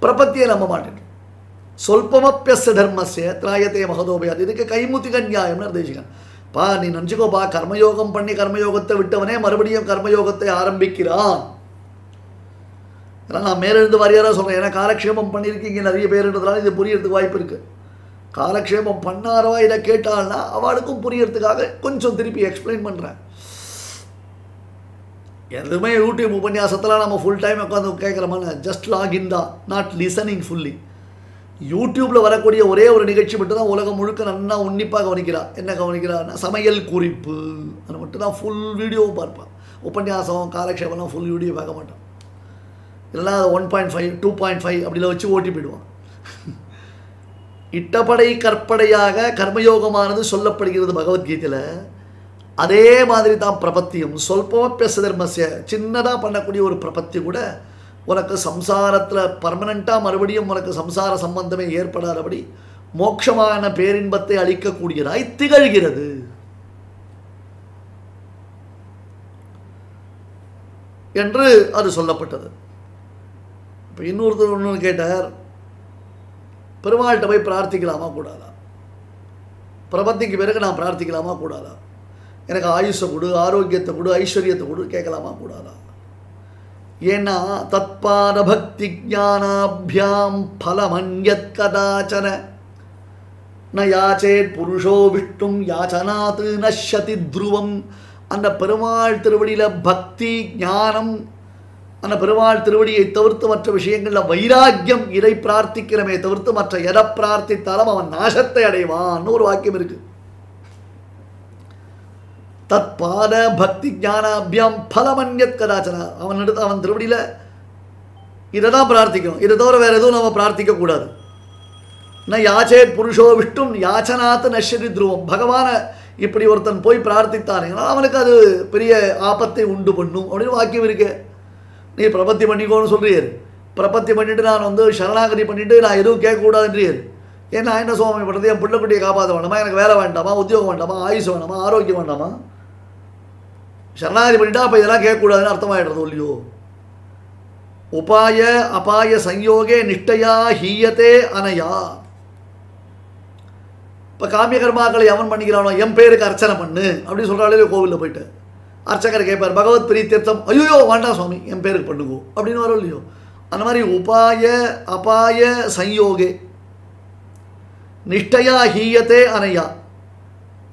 பிரபத்தியை நம்ப மாட்டேன். சொல்பமப்பியச தர்மசே திராயத்தே மகதோபயாது. இதுக்கு கைமுத்திக நியாயம்னு நிர்தேசிக்கன் பா நீ நினச்சிக்கோப்பா கர்மயோகம் பண்ணி கர்மயோகத்தை விட்டவனே மறுபடியும் கர்மயோகத்தை ஆரம்பிக்கிறான். நான் மேலிருந்து வாரியாராக சொல்கிறேன் ஏன்னா காலக்ஷேபம் பண்ணியிருக்கீங்க நிறைய பேருன்றதுனால இது புரியறதுக்கு வாய்ப்பு இருக்குது காலக்ஷேபம் பண்ணாரவா இதை கேட்டாள்னா அவளுக்கும் புரியறதுக்காக கொஞ்சம் திருப்பி எக்ஸ்பிளைன் பண்ணுறேன் எதுவுமே யூடியூப் உபன்யாசத்தில் நம்ம ஃபுல் டைம் உட்காந்து கேட்குறோமான ஜஸ்ட் லாகின் தான். நாட் லிசனிங் ஃபுல்லி யூடியூப்பில் வரக்கூடிய ஒரே ஒரு நிகழ்ச்சி மட்டும் தான் உலகம் முழுக்க நல்லா உன்னிப்பாக கவனிக்கிறா. என்ன கவனிக்கிறான்னா சமையல் குறிப்பு. அது மட்டும் தான் ஃபுல் வீடியோவும் பார்ப்பான் உபன்யாசம் காலக்ஷேபம்லாம் ஃபுல் வீடியோ பார்க்க மாட்டான். இல்லைன்னா one point five two point five அப்படிலாம் வச்சு ஓட்டி போயிடுவான். இட்டப்படை கற்படையாக கர்மயோகமானது சொல்லப்படுகிறது பகவத்கீதையில். அதே மாதிரி தான் பிரபத்தியும். சொல்பமப்பியச தர்மசிய. சின்னதாக பண்ணக்கூடிய ஒரு பிரபத்தி கூட உனக்கு சம்சாரத்தில் பர்மனண்ட்டாக மறுபடியும் உனக்கு சம்சார சம்பந்தமே ஏற்படாதபடி மோட்சமான பேரின்பத்தை அளிக்கக்கூடியதாய் திகழ்கிறது. என்று அது சொல்லப்பட்டது. இப்போ இன்னொருத்தர் ஒன்று கேட்டார் பெருமாள்கிட்ட போய் பிரார்த்திக்கலாமா? கூடாதா? பிரபத்திக்கு பிறகு நான் பிரார்த்திக்கலாமா? கூடாதா? எனக்கு ஆயுஷை கொடு ஆரோக்கியத்தை கொடு ஐஸ்வர்யத்தை கொடு கேட்கலாமா கூடாதா? ஏன்னா தத்பாத பக்தி ஜானாபியாம் பலமன்யத் கதாச்சன. ந யாச்சேத் புருஷோ விஷ்ணும் யாச்சனாத்து நஷதி துருவம். அந்த பெருமாள் திருவடியில் பக்தி ஞானம் அந்த பெருமாள் திருவடியை தவிர்த்து மற்ற விஷயங்களில் வைராக்கியம் இதை பிரார்த்திக்கிறமே தவிர்த்து மற்ற எதை பிரார்த்தித்தாலும் அவன் நாசத்தை அடைவான்னு ஒரு வாக்கியம் இருக்குது தத் பாத பக்தி ஞானாபியம் பலமன்யத் கதாச்சன. அவன் எடுத்து அவன் திருவடியில் இதை தான் பிரார்த்திக்கணும். இதை தவிர வேறு எதுவும் நம்ம பிரார்த்திக்கக்கூடாது ந யாச்சேத் புருஷோ விஷ்ணும் யாச்சனாத்து நஷ்யதி துருவம். பகவானை இப்படி ஒருத்தன் போய் பிரார்த்தித்தானே அவனுக்கு அது பெரிய ஆபத்தை உண்டு பண்ணும். அப்படின்னு வாக்கியம் இருக்கு. நீ பிரபத்தி பண்ணிக்கோன்னு சொல்றீர். பிரபத்தி பண்ணிட்டு நான் வந்து சரணாகதி பண்ணிட்டு நான் எதுவும் கேட்கக்கூடாதுன்றீர். ஏன்னா என்ன சுவாமி பண்ணுறது என் பிள்ளைக்குட்டியை காப்பாற்ற வேண்டாமா? எனக்கு வேலை வேண்டாமா? உத்தியோகம் வேண்டாமா? ஆயுஷ் வேண்டாமா? ஆரோக்கியம் வேண்டாமா? சரணாகதி பண்ணிட்டா அப்போ இதெல்லாம் கேட்கக்கூடாதுன்னு அர்த்தமாயிடுறது இல்லையோ? உபாய அபாய சம்யோகே நிஷ்டையா ஹீயத்தே அனையா. இப்போ காமிய கர்மாக்களை எவன் பண்ணிக்கிறானோ? என் பேருக்கு அர்ச்சனை பண்ணு. அப்படின்னு சொல்கிறாலே கோவிலில் போயிட்டு அர்ச்சகர் கேட்பார் பகவத் பிரீத்தீர்த்தம் ஐயோ வேண்டாம் சுவாமி என் பேருக்கு பண்ணுங்கோ. அப்படின்னு வரும் இல்லையோ? அந்த மாதிரி உபாய அபாய சம்யோகே நிஷ்டையா ஹீயத்தே அனையா.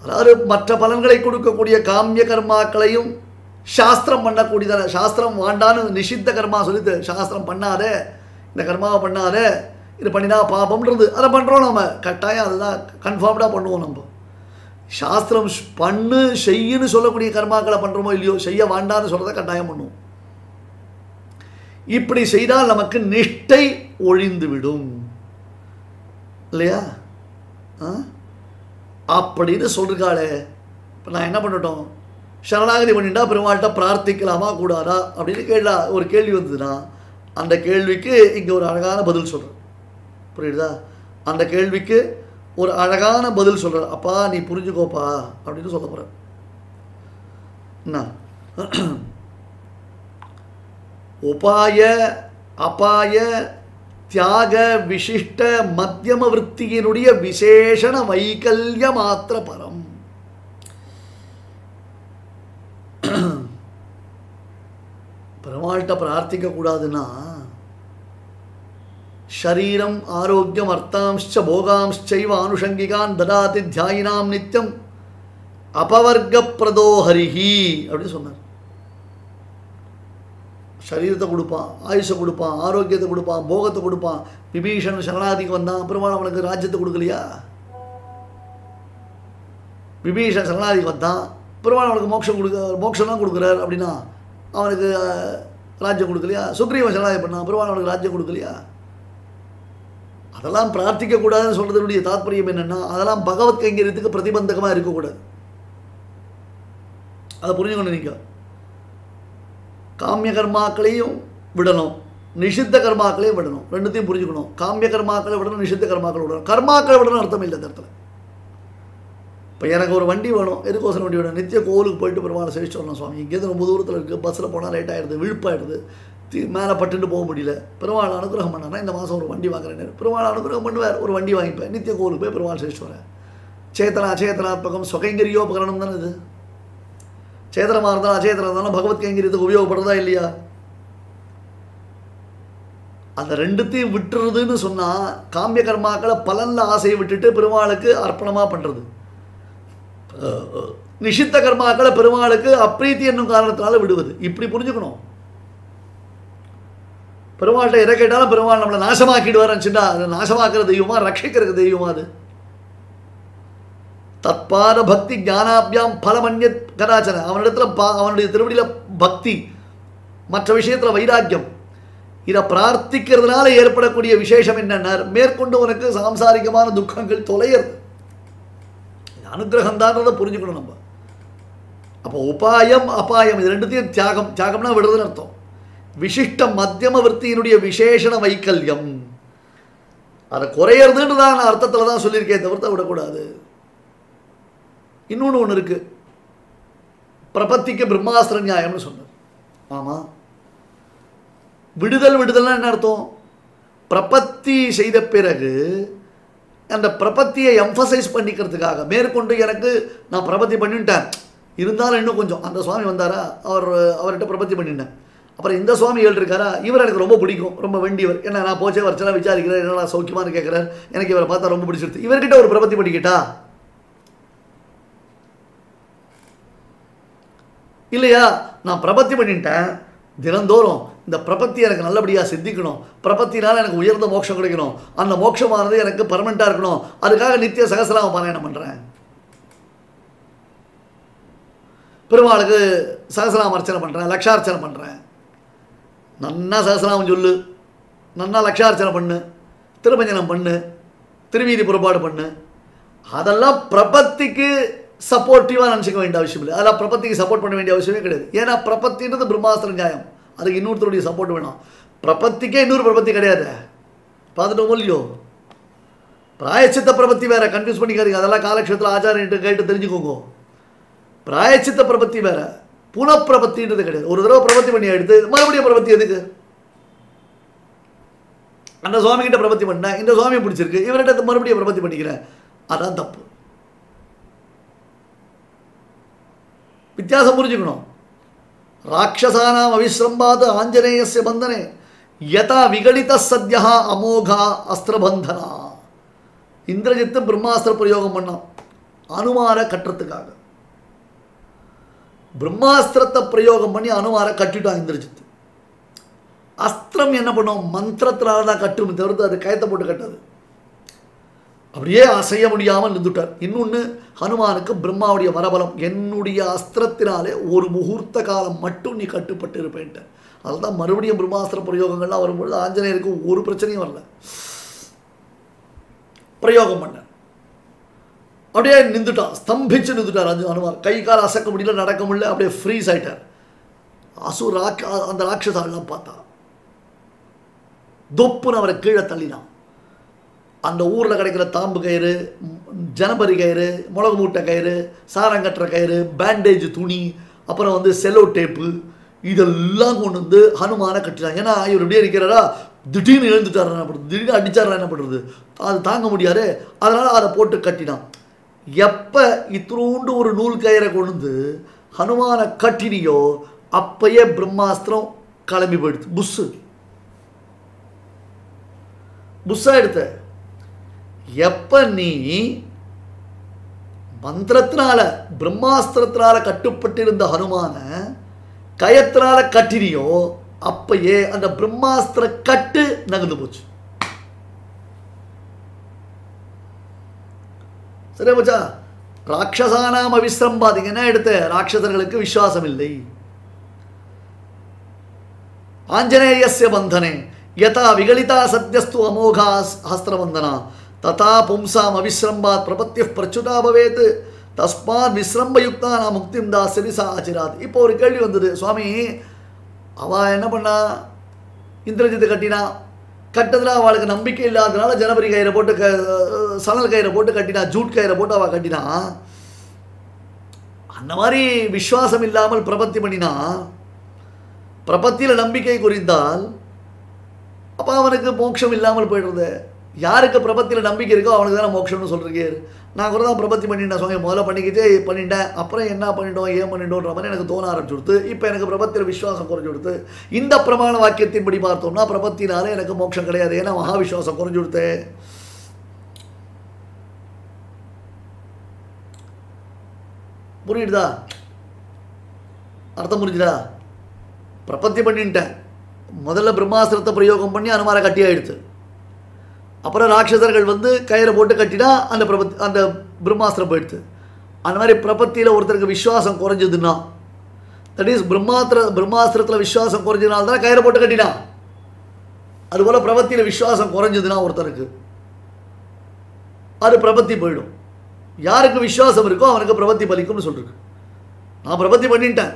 அதாவது மற்ற பலன்களை கொடுக்கக்கூடிய காமிய கர்மாக்களையும் சாஸ்திரம் பண்ணக்கூடியதான சாஸ்திரம் வாண்டான்னு நிஷித்த கர்மா சொல்லிட்டு சாஸ்திரம் பண்ணாத இந்த கர்மாவை பண்ணாத இது பண்ணினா பாபம்ன்றது அதை பண்ணுறோம் நம்ம கட்டாயம் அதுதான் கன்ஃபார்ம்டாக பண்ணுவோம் நம்ம. சாஸ்திரம் ஷ்- பண்ணு செய்யுன்னு சொல்லக்கூடிய கர்மாக்களை பண்ணுறோமோ இல்லையோ செய்ய வேண்டான்னு சொல்கிறத கட்டாயம் பண்ணுவோம். இப்படி செய்தால் நமக்கு நிஷ்டை ஒழிந்துவிடும். இல்லையா? ஆ? அப்படின்னு சொல்லிருக்காளே. இப்போ நான் என்ன பண்ணட்டும்? சரணாகதி பண்ணிட்டா பெருமாள்கிட்ட பிரார்த்திக்கலாமா கூடாதா? அப்படின்னு கேள்வி ஒரு கேள்வி வந்ததுன்னா அந்த கேள்விக்கு இங்கே ஒரு அழகான பதில் சொல்கிறேன் புரியுதா? அந்த கேள்விக்கு ஒரு அழகான பதில் சொல்கிறார் அப்பா நீ புரிஞ்சுக்கோப்பா அப்படின்னு சொல்ல போகிறேன் என்ன? உபாய அபாய தியாக விசிஷ்ட மத்தியம விற்த்தியினுடைய விசேஷண வைகல்ய மாத்திர பரம் பெருமாள்கிட்ட பிரார்த்திக்க கூடாதுன்னா ஷரீரம் ஆரோக்கியம் அர்த்தாம்ச்ச போகாம்ச்சைவ ஆனுஷங்கிகான் ததாதி தியாயினாம் நித்தியம் அபவர்க்கப்பிரதோ ஹரிஹி அப்படின்னு சொன்னார் சரீரத்தை கொடுப்பான் ஆயுஷை கொடுப்பான் ஆரோக்கியத்தை கொடுப்பான் போகத்தை கொடுப்பான். விபீஷன் சரணாதிக்கு வந்தான் பெருமாள் அவனுக்கு ராஜ்யத்தை கொடுக்கலையா? விபீஷன் சரணாதிக்கு வந்தான் பெருமாள் அவனுக்கு மோட்சம் கொடுக்க மோட்சம்லாம் கொடுக்குறார் அப்படின்னா அவனுக்கு ராஜ்யம் கொடுக்கலையா? சுக்ரீவன் சரணாதி பண்ணான் பெருமாள் அவனுக்கு ராஜ்யம் கொடுக்கலையா? அதெல்லாம் பிரார்த்திக்க கூடாதுன்னு தாற்பயம் என்னென்னா அதெல்லாம் பகவத் கைங்கரியத்துக்கு பிரதிபந்தகமாக இருக்கக்கூடாது. அதை புரிஞ்சுக்கணும் நீங்கள் காமிய கர்மாக்களையும் விடணும். நிஷித்த கர்மாக்களையும் விடணும். ரெண்டுத்தையும் புரிஞ்சுக்கணும். காமிய கர்மாக்களை விடணும் நிஷித்த கர்மாக்களை விடணும். கர்மாக்களை விடணும் அர்த்தம் இல்லை இந்த இடத்துல. இப்போ எனக்கு ஒரு வண்டி வேணும். எதுக்கோசரம் வண்டி வேணும்? நித்திய கோவிலுக்கு போயிட்டு பெருமாளை சேவிச்சு வரணும் சுவாமி. இங்கேருந்து ரொம்ப தூரத்தில் இருக்குது பஸ்ஸில் போனால் லேட் ஆகிடுது விழுப்பாயிடுது. தீ மேலே பட்டுட்டு போக முடியல. பெருமாள் அனுகிரகம் பண்ணனா இந்த மாதம் ஒரு வண்டி வாங்குறேன் பெருமாள் அனுகிரகம் பண்ணுவார். ஒரு வண்டி வாங்கிப்பேன். நித்திய கோவிலுக்கு போய் பெருமாள் சேவிச்சு வரேன். சேத்தனா அச்சேதனாத்மகம் சொகைங்கரியோபகரணம் தானே இது? சேதனமாக இருந்தாலும் அச்சேதனம் இருந்தாலும் பகவத் கைங்கரியத்துக்கு உபயோகப்படுறதா இல்லையா? அந்த ரெண்டுத்தையும் விட்டுறதுன்னு சொன்னால் காமிய கர்மாக்களை பலனில் ஆசையை விட்டுட்டு பெருமாளுக்கு அர்ப்பணமாக பண்ணுறது நிஷித்த கர்மாக்களை பெருமாளுக்கு அப்ரீத்தி என்னும் காரணத்தினால விடுவது. இப்படி புரிஞ்சுக்கணும். பெருமாள்கிட்ட எதை கேட்டாலும் பெருமாள் நம்மளை நாசமாக்கிடுவார் சின்ன அது நாசமாக்குற தெய்வமா ரட்சிக்கிற தெய்வமா அது? தற்பாத பக்தி ஜானாபியாம் பலமன்யத் கதாச்சன அவனிடத்துல பா அவனுடைய திருவடியில் பக்தி மற்ற விஷயத்தில் வைராக்கியம். இதை பிரார்த்திக்கிறதுனால ஏற்படக்கூடிய விசேஷம் என்னன்னா மேற்கொண்டு உனக்கு சாம்சாரிகமான துக்கங்கள் தொலையிறது. இது அனுகிரகம் தான்றதை புரிஞ்சுக்கணும் நம்ம. அப்போ உபாயம் அபாயம் இது ரெண்டுத்தையும் தியாகம் தியாகம்னா விடுறதுன்னு அர்த்தம். விசிஷ்ட மத்தியம விற்த்தியினுடைய விசேஷண வைக்கல்யம். அதை குறையிறதுன்றதான அர்த்தத்தில் தான் சொல்லியிருக்கேன் தவிர்த்து விடக்கூடாது. இன்னொன்று ஒன்று இருக்குது பிரபத்திக்கு பிரம்மாஸ்திர நியாயம்னு சொன்னார் ஆமாம் விடுதல் விடுதல்னா என்ன அர்த்தம் பிரபத்தி செய்த பிறகு அந்த பிரபத்தியை எம்ஃபசைஸ் பண்ணிக்கிறதுக்காக மேற்கொண்டு எனக்கு நான் பிரபத்தி பண்ணிட்டேன் இருந்தாலும் இன்னும் கொஞ்சம் அந்த சுவாமி வந்தாரா அவர் அவர்கிட்ட பிரபத்தி பண்ணிட்டேன் அப்புறம் இந்த சுவாமி இருக்காரா இவர் எனக்கு ரொம்ப பிடிக்கும் ரொம்ப வேண்டியவர் என்ன நான் போச்சே வரைச்சலாம் விசாரிக்கிறேன் என்னடா சௌக்கியமானு கேட்குறாரு எனக்கு இவரை பார்த்தா ரொம்ப பிடிச்சிருது இவர்கிட்ட ஒரு பிரபத்தி பண்ணிக்கிட்டா இல்லையா? நான் பிரபத்தி பண்ணிட்டேன். தினந்தோறும் இந்த பிரபத்தி எனக்கு நல்லபடியாக சித்திக்கணும். பிரபத்தினால் எனக்கு உயர்ந்த மோட்சம் கிடைக்கணும். அந்த மோட்சமானது எனக்கு பர்மனெண்ட்டாக இருக்கணும். அதுக்காக நித்திய சகசிராம பாராயணம் பண்ணுறேன் பெருமாளுக்கு சகசிராம அர்ச்சனை பண்ணுறேன் லக்ஷார்ச்சனை பண்ணுறேன் நன்னா சகசராமம் சொல்லு. நன்னா லக்ஷார்ச்சனை பண்ணு. திருமஞ்சனம் பண்ணு. திருவீதி புறப்பாடு பண்ணு. அதெல்லாம் பிரபத்திக்கு சப்போர்ட்டிவாக நினச்சிக்க வேண்டிய அவசியம் இல்லை. அதெல்லாம் பிரபத்திக்கு சப்போர்ட் பண்ண வேண்டிய அவசியமே கிடையாது. ஏன்னா பிரபத்தின்றது பிரம்மாஸ்திர நியாயம். அதுக்கு இன்னொருத்தருடைய சப்போர்ட் வேணும். பிரபத்திக்கே இன்னொரு பிரபத்தி கிடையாது. பார்த்துட்டோம் இல்லையோ? பிராயச்சித்த பிரபத்தி வேற. கன்ஃபியூஸ் பண்ணிக்காதீங்க. அதெல்லாம் காலக்ஷேத்தில் ஆச்சாரியன்ட்டு கேட்டு தெரிஞ்சுக்கோங்க. பிராயச்சித்த பிரபத்தி வேற. புனப்பிரபத்தின்றது கிடையாது. ஒரு தடவை பிரபத்தி பண்ணி எடுத்து மறுபடியும் பிரபத்தி எதுக்கு? அந்த சுவாமி கிட்ட பிரபத்தி பண்ணேன் இந்த சுவாமியை பிடிச்சிருக்கு. இவர்கிட்ட மறுபடியும் பிரபத்தி பண்ணிக்கிறேன். அதான் தப்பு. வித்தியாசம் புரிஞ்சுக்கணும் ராட்சசானாம் அவிஸ்ரம்பாத் ஆஞ்சநேயஸ்ய பந்தனே யதா விகடித சத்யா அமோகா அஸ்திரபந்தனா இந்திரஜித்து பிரம்மாஸ்திர பிரயோகம் பண்ணான் அனுமார கட்டுறதுக்காக பிரம்மாஸ்திரத்தை பிரயோகம் பண்ணி அனுமார கட்டிட்டான் இந்திரஜித்து அஸ்திரம் என்ன பண்ணும் மந்திரத்தினால தான் கட்டுமே தவிர்த்து அது கயத்தை போட்டு கட்டாது அப்படியே அசைய முடியாமல் நின்றுட்டார் இன்னொன்று ஹனுமானுக்கு பிரம்மாவுடைய வரபலம் என்னுடைய அஸ்திரத்தினாலே ஒரு முகூர்த்த காலம் மட்டும் நீ கட்டுப்பட்டு இருப்பேன்ட்டு அதுதான் மறுபடியும் பிரம்மாஸ்திர பிரயோகங்கள்லாம் வரும்பொழுது ஆஞ்சநேயருக்கு ஒரு பிரச்சனையும் வரல. பிரயோகம் பண்ண. அப்படியே நின்றுட்டான். ஸ்தம்பிச்சு நின்றுட்டார் அஞ்சு ஹனுமான். கை கால் அசைக்க முடியல நடக்க முடியல அப்படியே ஃப்ரீஸ் ஆயிட்டார். அசு ராக் அந்த ராட்சசாலாம் பார்த்தா தொப்புன்னு அவரை கீழே தள்ளினான். அந்த ஊரில் கிடைக்கிற தாம்பு கயிறு ஜனபரி கயிறு மிளகு மூட்டை கயிறு சாரங்கட்டுற கயிறு பேண்டேஜ் துணி அப்புறம் வந்து செலோ டேப்பு இதெல்லாம் கொண்டு வந்து ஹனுமானை கட்டினாங்க ஏன்னா இவர் எப்படியே இருக்கிறாரா? திடீர்னு எழுந்துட்டாரா என்ன பண்ணுறது திடீர்னு அடிச்சாரா என்ன பண்ணுறது அது தாங்க முடியாது. அதனால் அதை போட்டு கட்டினான். எப்போ இத்தினூண்டு ஒரு நூல் கயிறை கொண்டு வந்து ஹனுமானை கட்டினியோ அப்பயே பிரம்மாஸ்திரம் கிளம்பி போயிடுது. புஸ்ஸு புஷ்ஷாக எடுத்த. எப்ப நீ மந்திரத்தினால பிரம்மாஸ்திரத்தினால கட்டுப்பட்டிருந்த ஹனுமான கயத்தினால கட்டினியோ அப்பயே அந்த பிரம்மாஸ்திர கட்டு நகர்ந்து போச்சு. சரி மச்சா ராட்சசானாம் அவிசிரம்பாதிங்க பார்த்தீங்கன்னா எடுத்த? ராட்சசர்களுக்கு விசுவாசம் இல்லை ஆஞ்சநேயஸ்ய பந்தனே யதா விகலிதா சத்யஸ்து அமோகா ஹஸ்திரபந்தனா ததா பும்சாம் அவிஸ்ரம்பாத் பிரபத்திய பிரச்சுதா பவேத். தஸ்மான் விஸ்ரம்பயுக்தா நான் முக்திம் தாசரி சா ஆச்சிராத் இப்போ ஒரு கேள்வி வந்தது சுவாமி அவள் என்ன பண்ணா? இந்திரஜித்தை கட்டினா? கட்டதில் அவளுக்கு நம்பிக்கை இல்லாதனால ஜனவரி கயிறை போட்டு க சணல் கயிறை போட்டு கட்டினா ஜூட் கயிறை போட்டு அவள் கட்டினா? அந்த மாதிரி விஸ்வாசம் இல்லாமல் பிரபத்தி பண்ணினா? பிரபத்தியில் நம்பிக்கை குறிந்தால் அப்போ அவனுக்கு மோட்சம் இல்லாமல் போயிடுறது. யாருக்கு பிரபத்தியில் நம்பிக்கை இருக்கோ அவனுக்கு தானே மோட்சம்னு சொல்கிறீர் நான் கூட தான் பிரபத்தி பண்ணிட்டேன் சுவாமி. முதல்ல பண்ணிக்கிட்டே பண்ணிட்டேன். அப்புறம் என்ன பண்ணிட்டோம் ஏன் பண்ணிட்டோன்ற மாதிரி எனக்கு தோண ஆரம்பிச்சுடுத்து இப்போ எனக்கு பிரபத்தியில் விஸ்வாசம் குறைஞ்சு கொடுத்து இந்த பிரமாண வாக்கியத்தின்படி பார்த்தோம்னா பிரபத்தினால எனக்கு மோட்சம் கிடையாது. ஏன்னா மகா விஸ்வாசம் குறைஞ்சு கொடுத்து. புரியுதா? அர்த்தம் புரிஞ்சுதா? பிரபத்தி பண்ணிட்டேன். முதல்ல பிரம்மாஸ்திரத்தை பிரயோகம் பண்ணி அனுமாரம் கட்டி ஆயிடுச்சு அப்புறம் ராட்சசர்கள் வந்து கயிறை போட்டு கட்டினா அந்த பிரபத்தி அந்த பிரம்மாஸ்திரம் போயிடுது. அந்த மாதிரி பிரபத்தியில் ஒருத்தருக்கு விஸ்வாசம் குறைஞ்சதுன்னா தட் இஸ் பிரம்மாத்திர பிரம்மாஸ்திரத்தில் விஸ்வாசம் குறைஞ்சதுனால தான் கயிறை போட்டு கட்டினா. அதுபோல் பிரபத்தியில் விஸ்வாசம் குறைஞ்சதுன்னா ஒருத்தருக்கு அது பிரபத்தி போயிடும். யாருக்கு விஸ்வாசம் இருக்கோ அவனுக்கு பிரபத்தி பலிக்கும்னு சொல்லிருக்கு. நான் பிரபத்தி பண்ணிட்டேன்.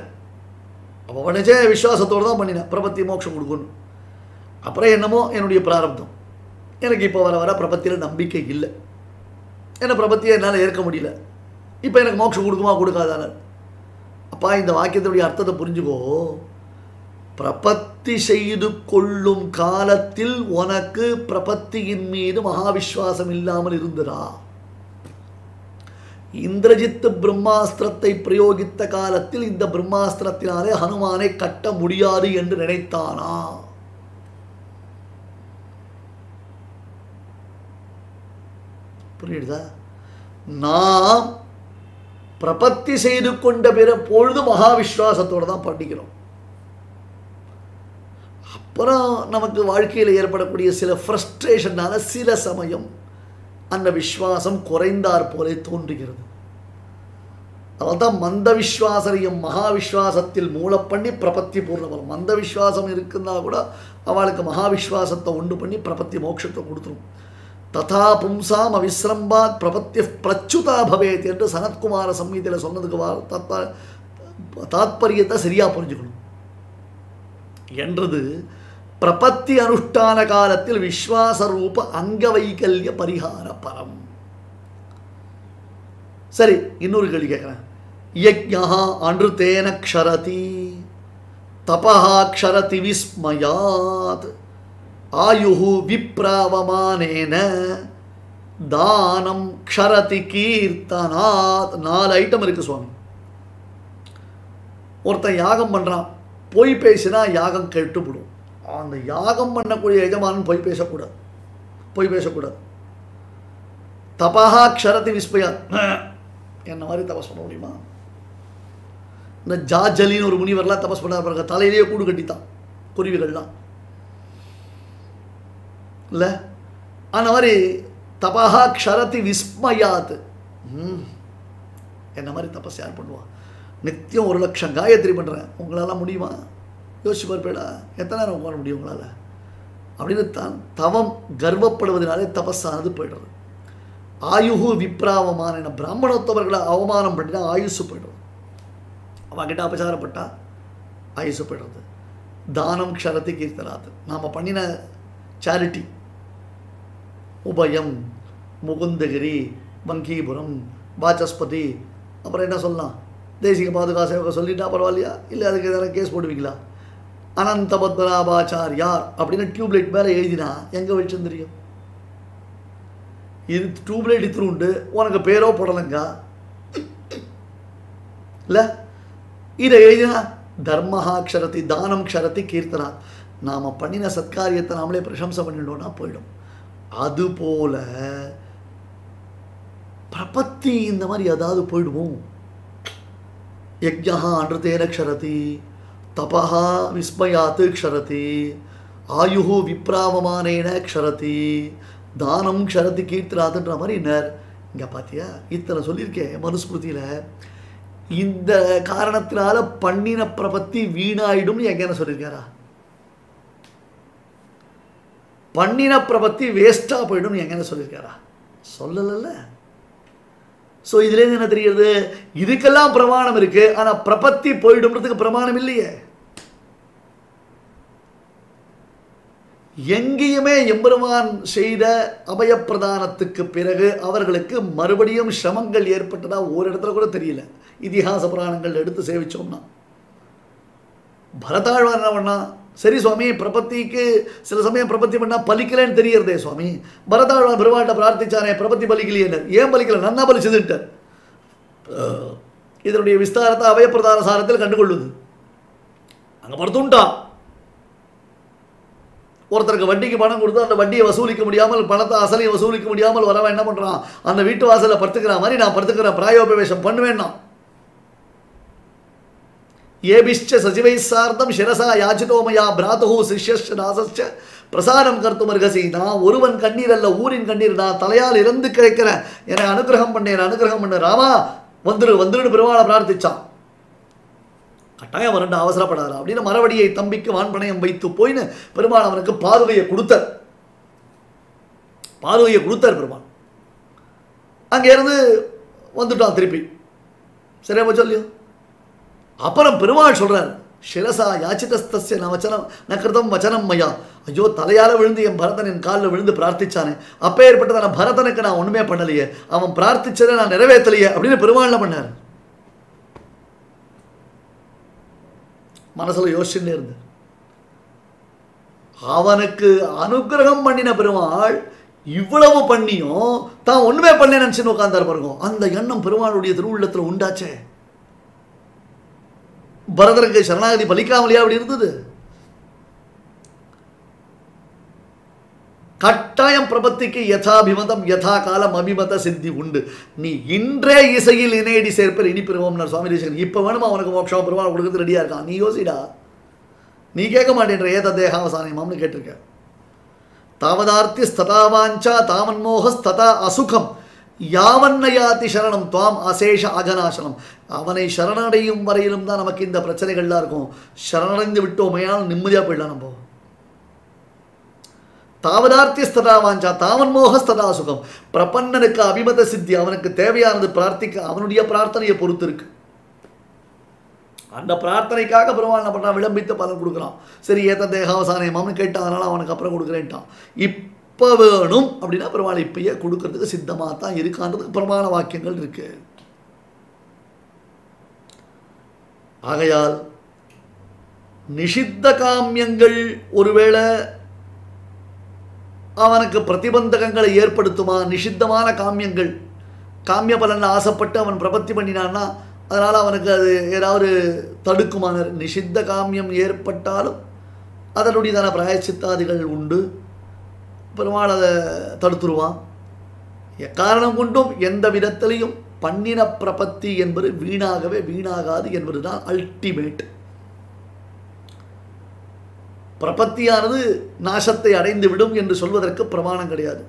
அப்போ உடனே விஸ்வாசத்தோடு தான் பண்ணினேன். பிரபத்தி மோட்சம் கொடுக்கணும் அப்புறம் என்னமோ என்னுடைய பிராரப்தம். எனக்கு இப்போ வர வர பிரபத்தியில் நம்பிக்கை இல்லை. ஏன்னா பிரபத்தியை என்னால் ஏற்க முடியல. இப்போ எனக்கு மோட்சம் கொடுக்குமா கொடுக்காதான. அப்பா இந்த வாக்கியத்துடைய அர்த்தத்தை புரிஞ்சுக்கோ. பிரபத்தி செய்து கொள்ளும் காலத்தில் உனக்கு பிரபத்தியின் மீது மகாவிஸ்வாசம் இல்லாமல் இருந்ததா இந்திரஜித்து பிரம்மாஸ்திரத்தை பிரயோகித்த காலத்தில் இந்த பிரம்மாஸ்திரத்தினாலே ஹனுமானை கட்ட முடியாது என்று நினைத்தானா? புரியுதா? நாம் பிரபத்தி செய்து கொண்ட பிற பொழுது மகாவிஸ்வாசத்தோடு தான் படிக்கிறோம் அப்புறம் நமக்கு வாழ்க்கையில் ஏற்படக்கூடிய சில ஃப்ரஸ்ட்ரேஷனால சில சமயம் அந்த விஸ்வாசம் குறைந்தார் போலே தோன்றுகிறது. அதான் தான் மந்த விஸ்வாசரையும் மகா விஸ்வாசத்தில் மூல பண்ணி பிரபத்தி பூர்ணபலம் மந்த விஸ்வாசம் இருக்குன்னா கூட அவளுக்கு மகா விஸ்வாசத்தை உண்டு பண்ணி பிரபத்தி மோட்சத்தை கொடுத்துரும். ததா பும்சாம் அவிஸ்ரம்பாத் பிரபத்திய பிரச்சுதா பவேத் என்று சனத்குமார சம்ஹீதையில் சொன்னதுக்கு வா தாத்பரியத்தை சரியாக புரிஞ்சுக்கணும். என்றது பிரபத்தி அனுஷ்டான காலத்தில் விஸ்வாச ரூப அங்கவைகல்ய பரிகார பரம். சரி இன்னொரு கேள்வி கேட்குறேன். யஜ்யா அன்று தேன க்ஷரதி தபா க்ஷரதி விஸ்மயாத். ஆயுகு விப்ராவமானேன. தானம் க்ஷரதி கீர்த்தனாத். நாலு ஐட்டம் இருக்குது சுவாமி. ஒருத்தன் யாகம் பண்ணுறான் பொய் பேசினா யாகம் கெட்டுப்படும். அந்த யாகம் பண்ணக்கூடிய எஜமானன் பொய் பேசக்கூடாது. பொய் பேசக்கூடாது. தபஹா க்ஷரதி விஸ்பயா என்ன மாதிரி தபஸ் பண்ண முடியுமா? இந்த ஜாஜலின்னு ஒரு முனிவர்லாம் தபஸ் பண்ணார் பாருங்க தலையிலேயே கூடு கட்டித்தான். குருவிகள்லாம். இல்லை அந்த மாதிரி தபா க்ஷரதி விஸ்மயாத். ம். என்ன மாதிரி தபஸ் யார் பண்ணுவான் நித்தியம் ஒரு லட்சம் காயத்ரி பண்ணுறேன் உங்களால் முடியுமா? யோசிச்சு பார்ப்பேடா. எத்தனை நேரம் உட்கார முடியும் உங்களால்? அப்படின்னு தான் தவம் கர்வப்படுவதனாலே தபஸானது போய்டுறது. ஆயுகு விப்ராவமான பிராமணத்தவர்களை அவமானம் பண்ணினா ஆயுசு போய்டுறது அவன்கிட்ட அபச்சாரப்பட்டா ஆயுசு போய்டுறது. தானம் க்ஷரத்தை கீர்த்தனாத். நாம் பண்ணின சேரிட்டி உபயம் முகுந்தகிரி வங்கீபுரம் வாச்சஸ்பதி அப்புறம் என்ன சொல்லலாம்? தேசிக பாதுகா சேவக சொல்லிட்டா பரவாயில்லையா? இல்லை அதுக்கு எதாவது கேஸ் போடுவீங்களா? அனந்த பத்மநாபாச்சாரியார் அப்படின்னு டியூப்லைட் மேலே எழுதினா எங்கே வச்சுன்னு தெரியும்? இது டியூப்லைட் இத்திருண்டு உனக்கு பேரோ போடலங்க? இல்லை? இதை எழுதினா தர்மஹா க்ஷரதி தானம் க்ஷரதி கீர்த்தனா. நாம் பண்ணின சத்காரியத்தை நாமளே பிரசம்சை பண்ணிட்டோன்னா போயிடும். அதுபோல பிரபத்தி இந்த மாதிரி ஏதாவது போயிடுவோம் யஜ்யா அன்றுதேன க்ஷரதி தபா விஸ்மயாத்து க்ஷரதி ஆயு விப்ராவமானேன க்ஷரதி தானம் க்ஷரதி கீர்த்தனாதுன்ற மாதிரி நேர் இங்கே பார்த்தியா இத்தனை சொல்லியிருக்கேன் மனுஸ்மிருதியில். இந்த காரணத்தினால பண்ணின பிரபத்தி வீணாயிடும்னு எங்கேன சொல்லியிருக்காரா? பண்ணின பிரபத்தி வேஸ்ட்டாக போயிடும்னு எங்கன்னு சொல்லியிருக்காரா? சொல்லலைல்ல. ஸோ இதுலேருந்து என்ன தெரிகிறது? இதுக்கெல்லாம் பிரமாணம் இருக்கு. ஆனால் பிரபத்தி போயிடும்ன்றதுக்கு பிரமாணம் இல்லையே. எங்கேயுமே எம்பெருமான் செய்த அபயப்பிரதானத்துக்கு பிறகு அவர்களுக்கு மறுபடியும் சிரமங்கள் ஏற்பட்டதா ஒரு இடத்துல கூட தெரியல. இதிகாச புராணங்கள் எடுத்து சேவிச்சோம்னா. பரதாழ்வார் என்ன பண்ணா சரி சுவாமி பிரபத்திக்கு சில சமயம் பிரபத்தி பண்ணால் பலிக்கலன்னு தெரியறதே சுவாமி. பரதாழ்வான் பெருமாட்ட பிரார்த்திச்சானே பிரபத்தி பலிக்கலையே ஏன் பலிக்கல? நன்னா பலிச்சதுன்ட்டார் இதனுடைய விஸ்தாரத்தை அபயப்பிரதான சாரத்தில் கண்டுகொள்ளுது. அங்கே படுத்துட்டான் ஒருத்தருக்கு வட்டிக்கு பணம் கொடுத்து அந்த வட்டியை வசூலிக்க முடியாமல் பணத்தை அசலையும் வசூலிக்க முடியாமல் வரவன் என்ன பண்ணுறான் அந்த வீட்டு வாசலில் படுத்துக்கிற மாதிரி நான் படுத்துக்கிறேன் பிராயோபவேஷம் பண்ணுவேன்னா ஏபிஷ்ட சசிவை சார்ந்தம் சிரசா யாச்சிதோமயா பிராத்து சிஷ்யஷ் தாசஸ்ட பிரசாரம் கருத்தும் அருகசி நான் ஒருவன் கண்ணீர் அல்ல ஊரின் கண்ணீர் நான் தலையால் இறந்து கிடைக்கிறேன் என்னை அனுகிரகம் பண்ணேன் அனுகிரகம் பண்ண ராமா வந்துரு வந்துருன்னு பெருமாளை பிரார்த்திச்சான். கட்டாயம் வரண்டு அவசரப்படாதா அப்படின்னு மறுபடியை தம்பிக்கு வான்பணையம் வைத்து போயின்னு பெருமாள் அவனுக்கு பார்வையை கொடுத்தார். பார்வையை கொடுத்தார் பெருமாள். அங்கேருந்து வந்துட்டான் திருப்பி. சரியா போச்சு இல்லையோ அப்புறம் பெருமாள் சொல்கிறார் ஷிரசா யாச்சிதஸ்தஸ்ய நவச்சனம் நகிருதம் வச்சனம் மையா. ஐயோ தலையால் விழுந்து என் பரதன் என் காலில் விழுந்து பிரார்த்திச்சானே அப்போ ஏற்பட்டதான பரதனுக்கு நான் ஒன்றுமே பண்ணலையே அவன் பிரார்த்திச்சதை நான் நிறைவேற்றலையே அப்படின்னு பெருமாள் பண்ணார்? மனசுல யோசிச்சுட்டே இருந்து அவனுக்கு அனுகிரகம் பண்ணின பெருமாள் இவ்வளவு பண்ணியும் தான் ஒன்றுமே பண்ணல நினச்சின்னு உட்காந்தார் பாருங்க அந்த எண்ணம் பெருமாளுடைய திருவுள்ளத்தில் உண்டாச்சே. பரதருக்கு சரணாகதி பலிக்காமலையா அப்படி இருந்தது? கட்டாயம் பிரபத்திக்கு யதாபிமதம் யதா காலம் அபிமத சித்தி உண்டு. நீ இன்றே இசையில் இணையடி சேர்ப்பர் இனி பெறுவோம்னார் சுவாமி தேசகன். இப்போ வேணுமா அவனுக்கு மோட்சம் பெருமாள் கொடுக்குறது ரெடியா இருக்கான்? நீ யோசிடா. நீ கேட்க மாட்டேன்ற ஏத தேகாவசானியமாம்னு கேட்டிருக்க. தாவதார்த்தி ஸ்ததாவாஞ்சா தாமன்மோகஸ்ததா அசுகம். யாவன்னயாதி சரணம் துவாம் அசேஷ அகநாசனம் அவனை சரணடையும் வரையிலும் தான் நமக்கு இந்த பிரச்சனைகள்லாம் இருக்கும். சரணடைந்து விட்டோமையால் நிம்மதியாக போயிடலாம் நம்ம. தாவதார்த்தியஸ்ததா வாஞ்சா தாவன் மோகஸ்ததா சுகம். பிரபன்னனுக்கு அபிமத சித்தி அவனுக்கு தேவையானது பிரார்த்திக்க அவனுடைய பிரார்த்தனையை பொறுத்து இருக்கு. அந்த பிரார்த்தனைக்காக பெருமாள் என்ன விளம்பித்து பலன் கொடுக்குறான். சரி ஏத்த தேகாவசானயமாம்னு கேட்டான் அதனால் அவனுக்கு அப்புறம் கொடுக்குறேன்ட்டான். இப்போ வேணும் அப்படின்னா பெருமாள் இப்பயே கொடுக்கறதுக்கு சித்தமாக தான் இருக்கான்றதுக்கு பிரமாண வாக்கியங்கள் இருக்கு. ஆகையால் நிஷித்த காமியங்கள் ஒருவேளை அவனுக்கு பிரதிபந்தகங்களை ஏற்படுத்துமா? நிஷித்தமான காமியங்கள். காமிய பலனில் ஆசைப்பட்டு அவன் பிரபத்தி பண்ணினான்னா அதனால் அவனுக்கு அது ஏதாவது தடுக்குமான நிஷித்த காமியம் ஏற்பட்டாலும் அதனுடையதான பிராயச்சித்தாதிகள் உண்டு. பெருமாள் அதை தடுத்துருவான். எக்காரணம் கொண்டும் எந்த விதத்திலையும் பண்ணின பிரபத்தி என்பது வீணாகவே வீணாகாது என்பது தான் அல்டிமேட் பிரபத்தியானது நாசத்தை அடைந்து விடும் என்று சொல்வதற்கு பிரமாணம் கிடையாது.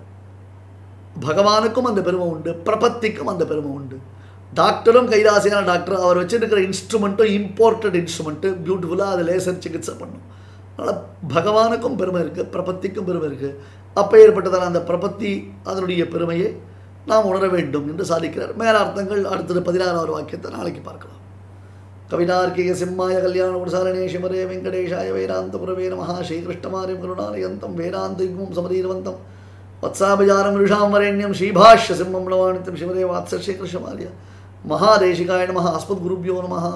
பகவானுக்கும் அந்த பெருமை உண்டு பிரபத்திக்கும் அந்த பெருமை உண்டு. டாக்டரும் கைராசியான டாக்டர் அவர் வச்சிருக்கிற இன்ஸ்ட்ருமெண்ட்டும் இம்போர்ட்டட் இன்ஸ்ட்ருமெண்ட்டு பியூட்டிஃபுல்லாக அது லேசர் சிகிச்சை பண்ணும். அதனால் பகவானுக்கும் பெருமை இருக்குது பிரபத்திக்கும் பெருமை இருக்குது அப்போ ஏற்பட்டதான அந்த பிரபத்தி அதனுடைய பெருமையை நாம் உணர வேண்டும் என்று சாதிக்கிறார். மேலார்த்தங்கள் அடுத்தது பதினாறாவது வாக்கியத்தை நாளைக்கு பார்க்கலாம். கவிதார்க்கிக சிம்மாய கல்யாண குணசாரணே சிமரே வெங்கடேஷாய வேதாந்தபுரவே நம ஸ்ரீகிருஷ்ணமாரியம் கருணாலயந்தம் வேதாந்தயுக்மம் சமதீரவந்தம் வத்சாபஜாரம் ரிஷாம் வரேண்யம் ஸ்ரீபாஷ்ய சிம்மம் நவானித்தம் சிவரே வாத்ச ஸ்ரீகிருஷ்ணமாரிய மகாதேசிகாய நம அஸ்மத்குருபியோ நமஹா.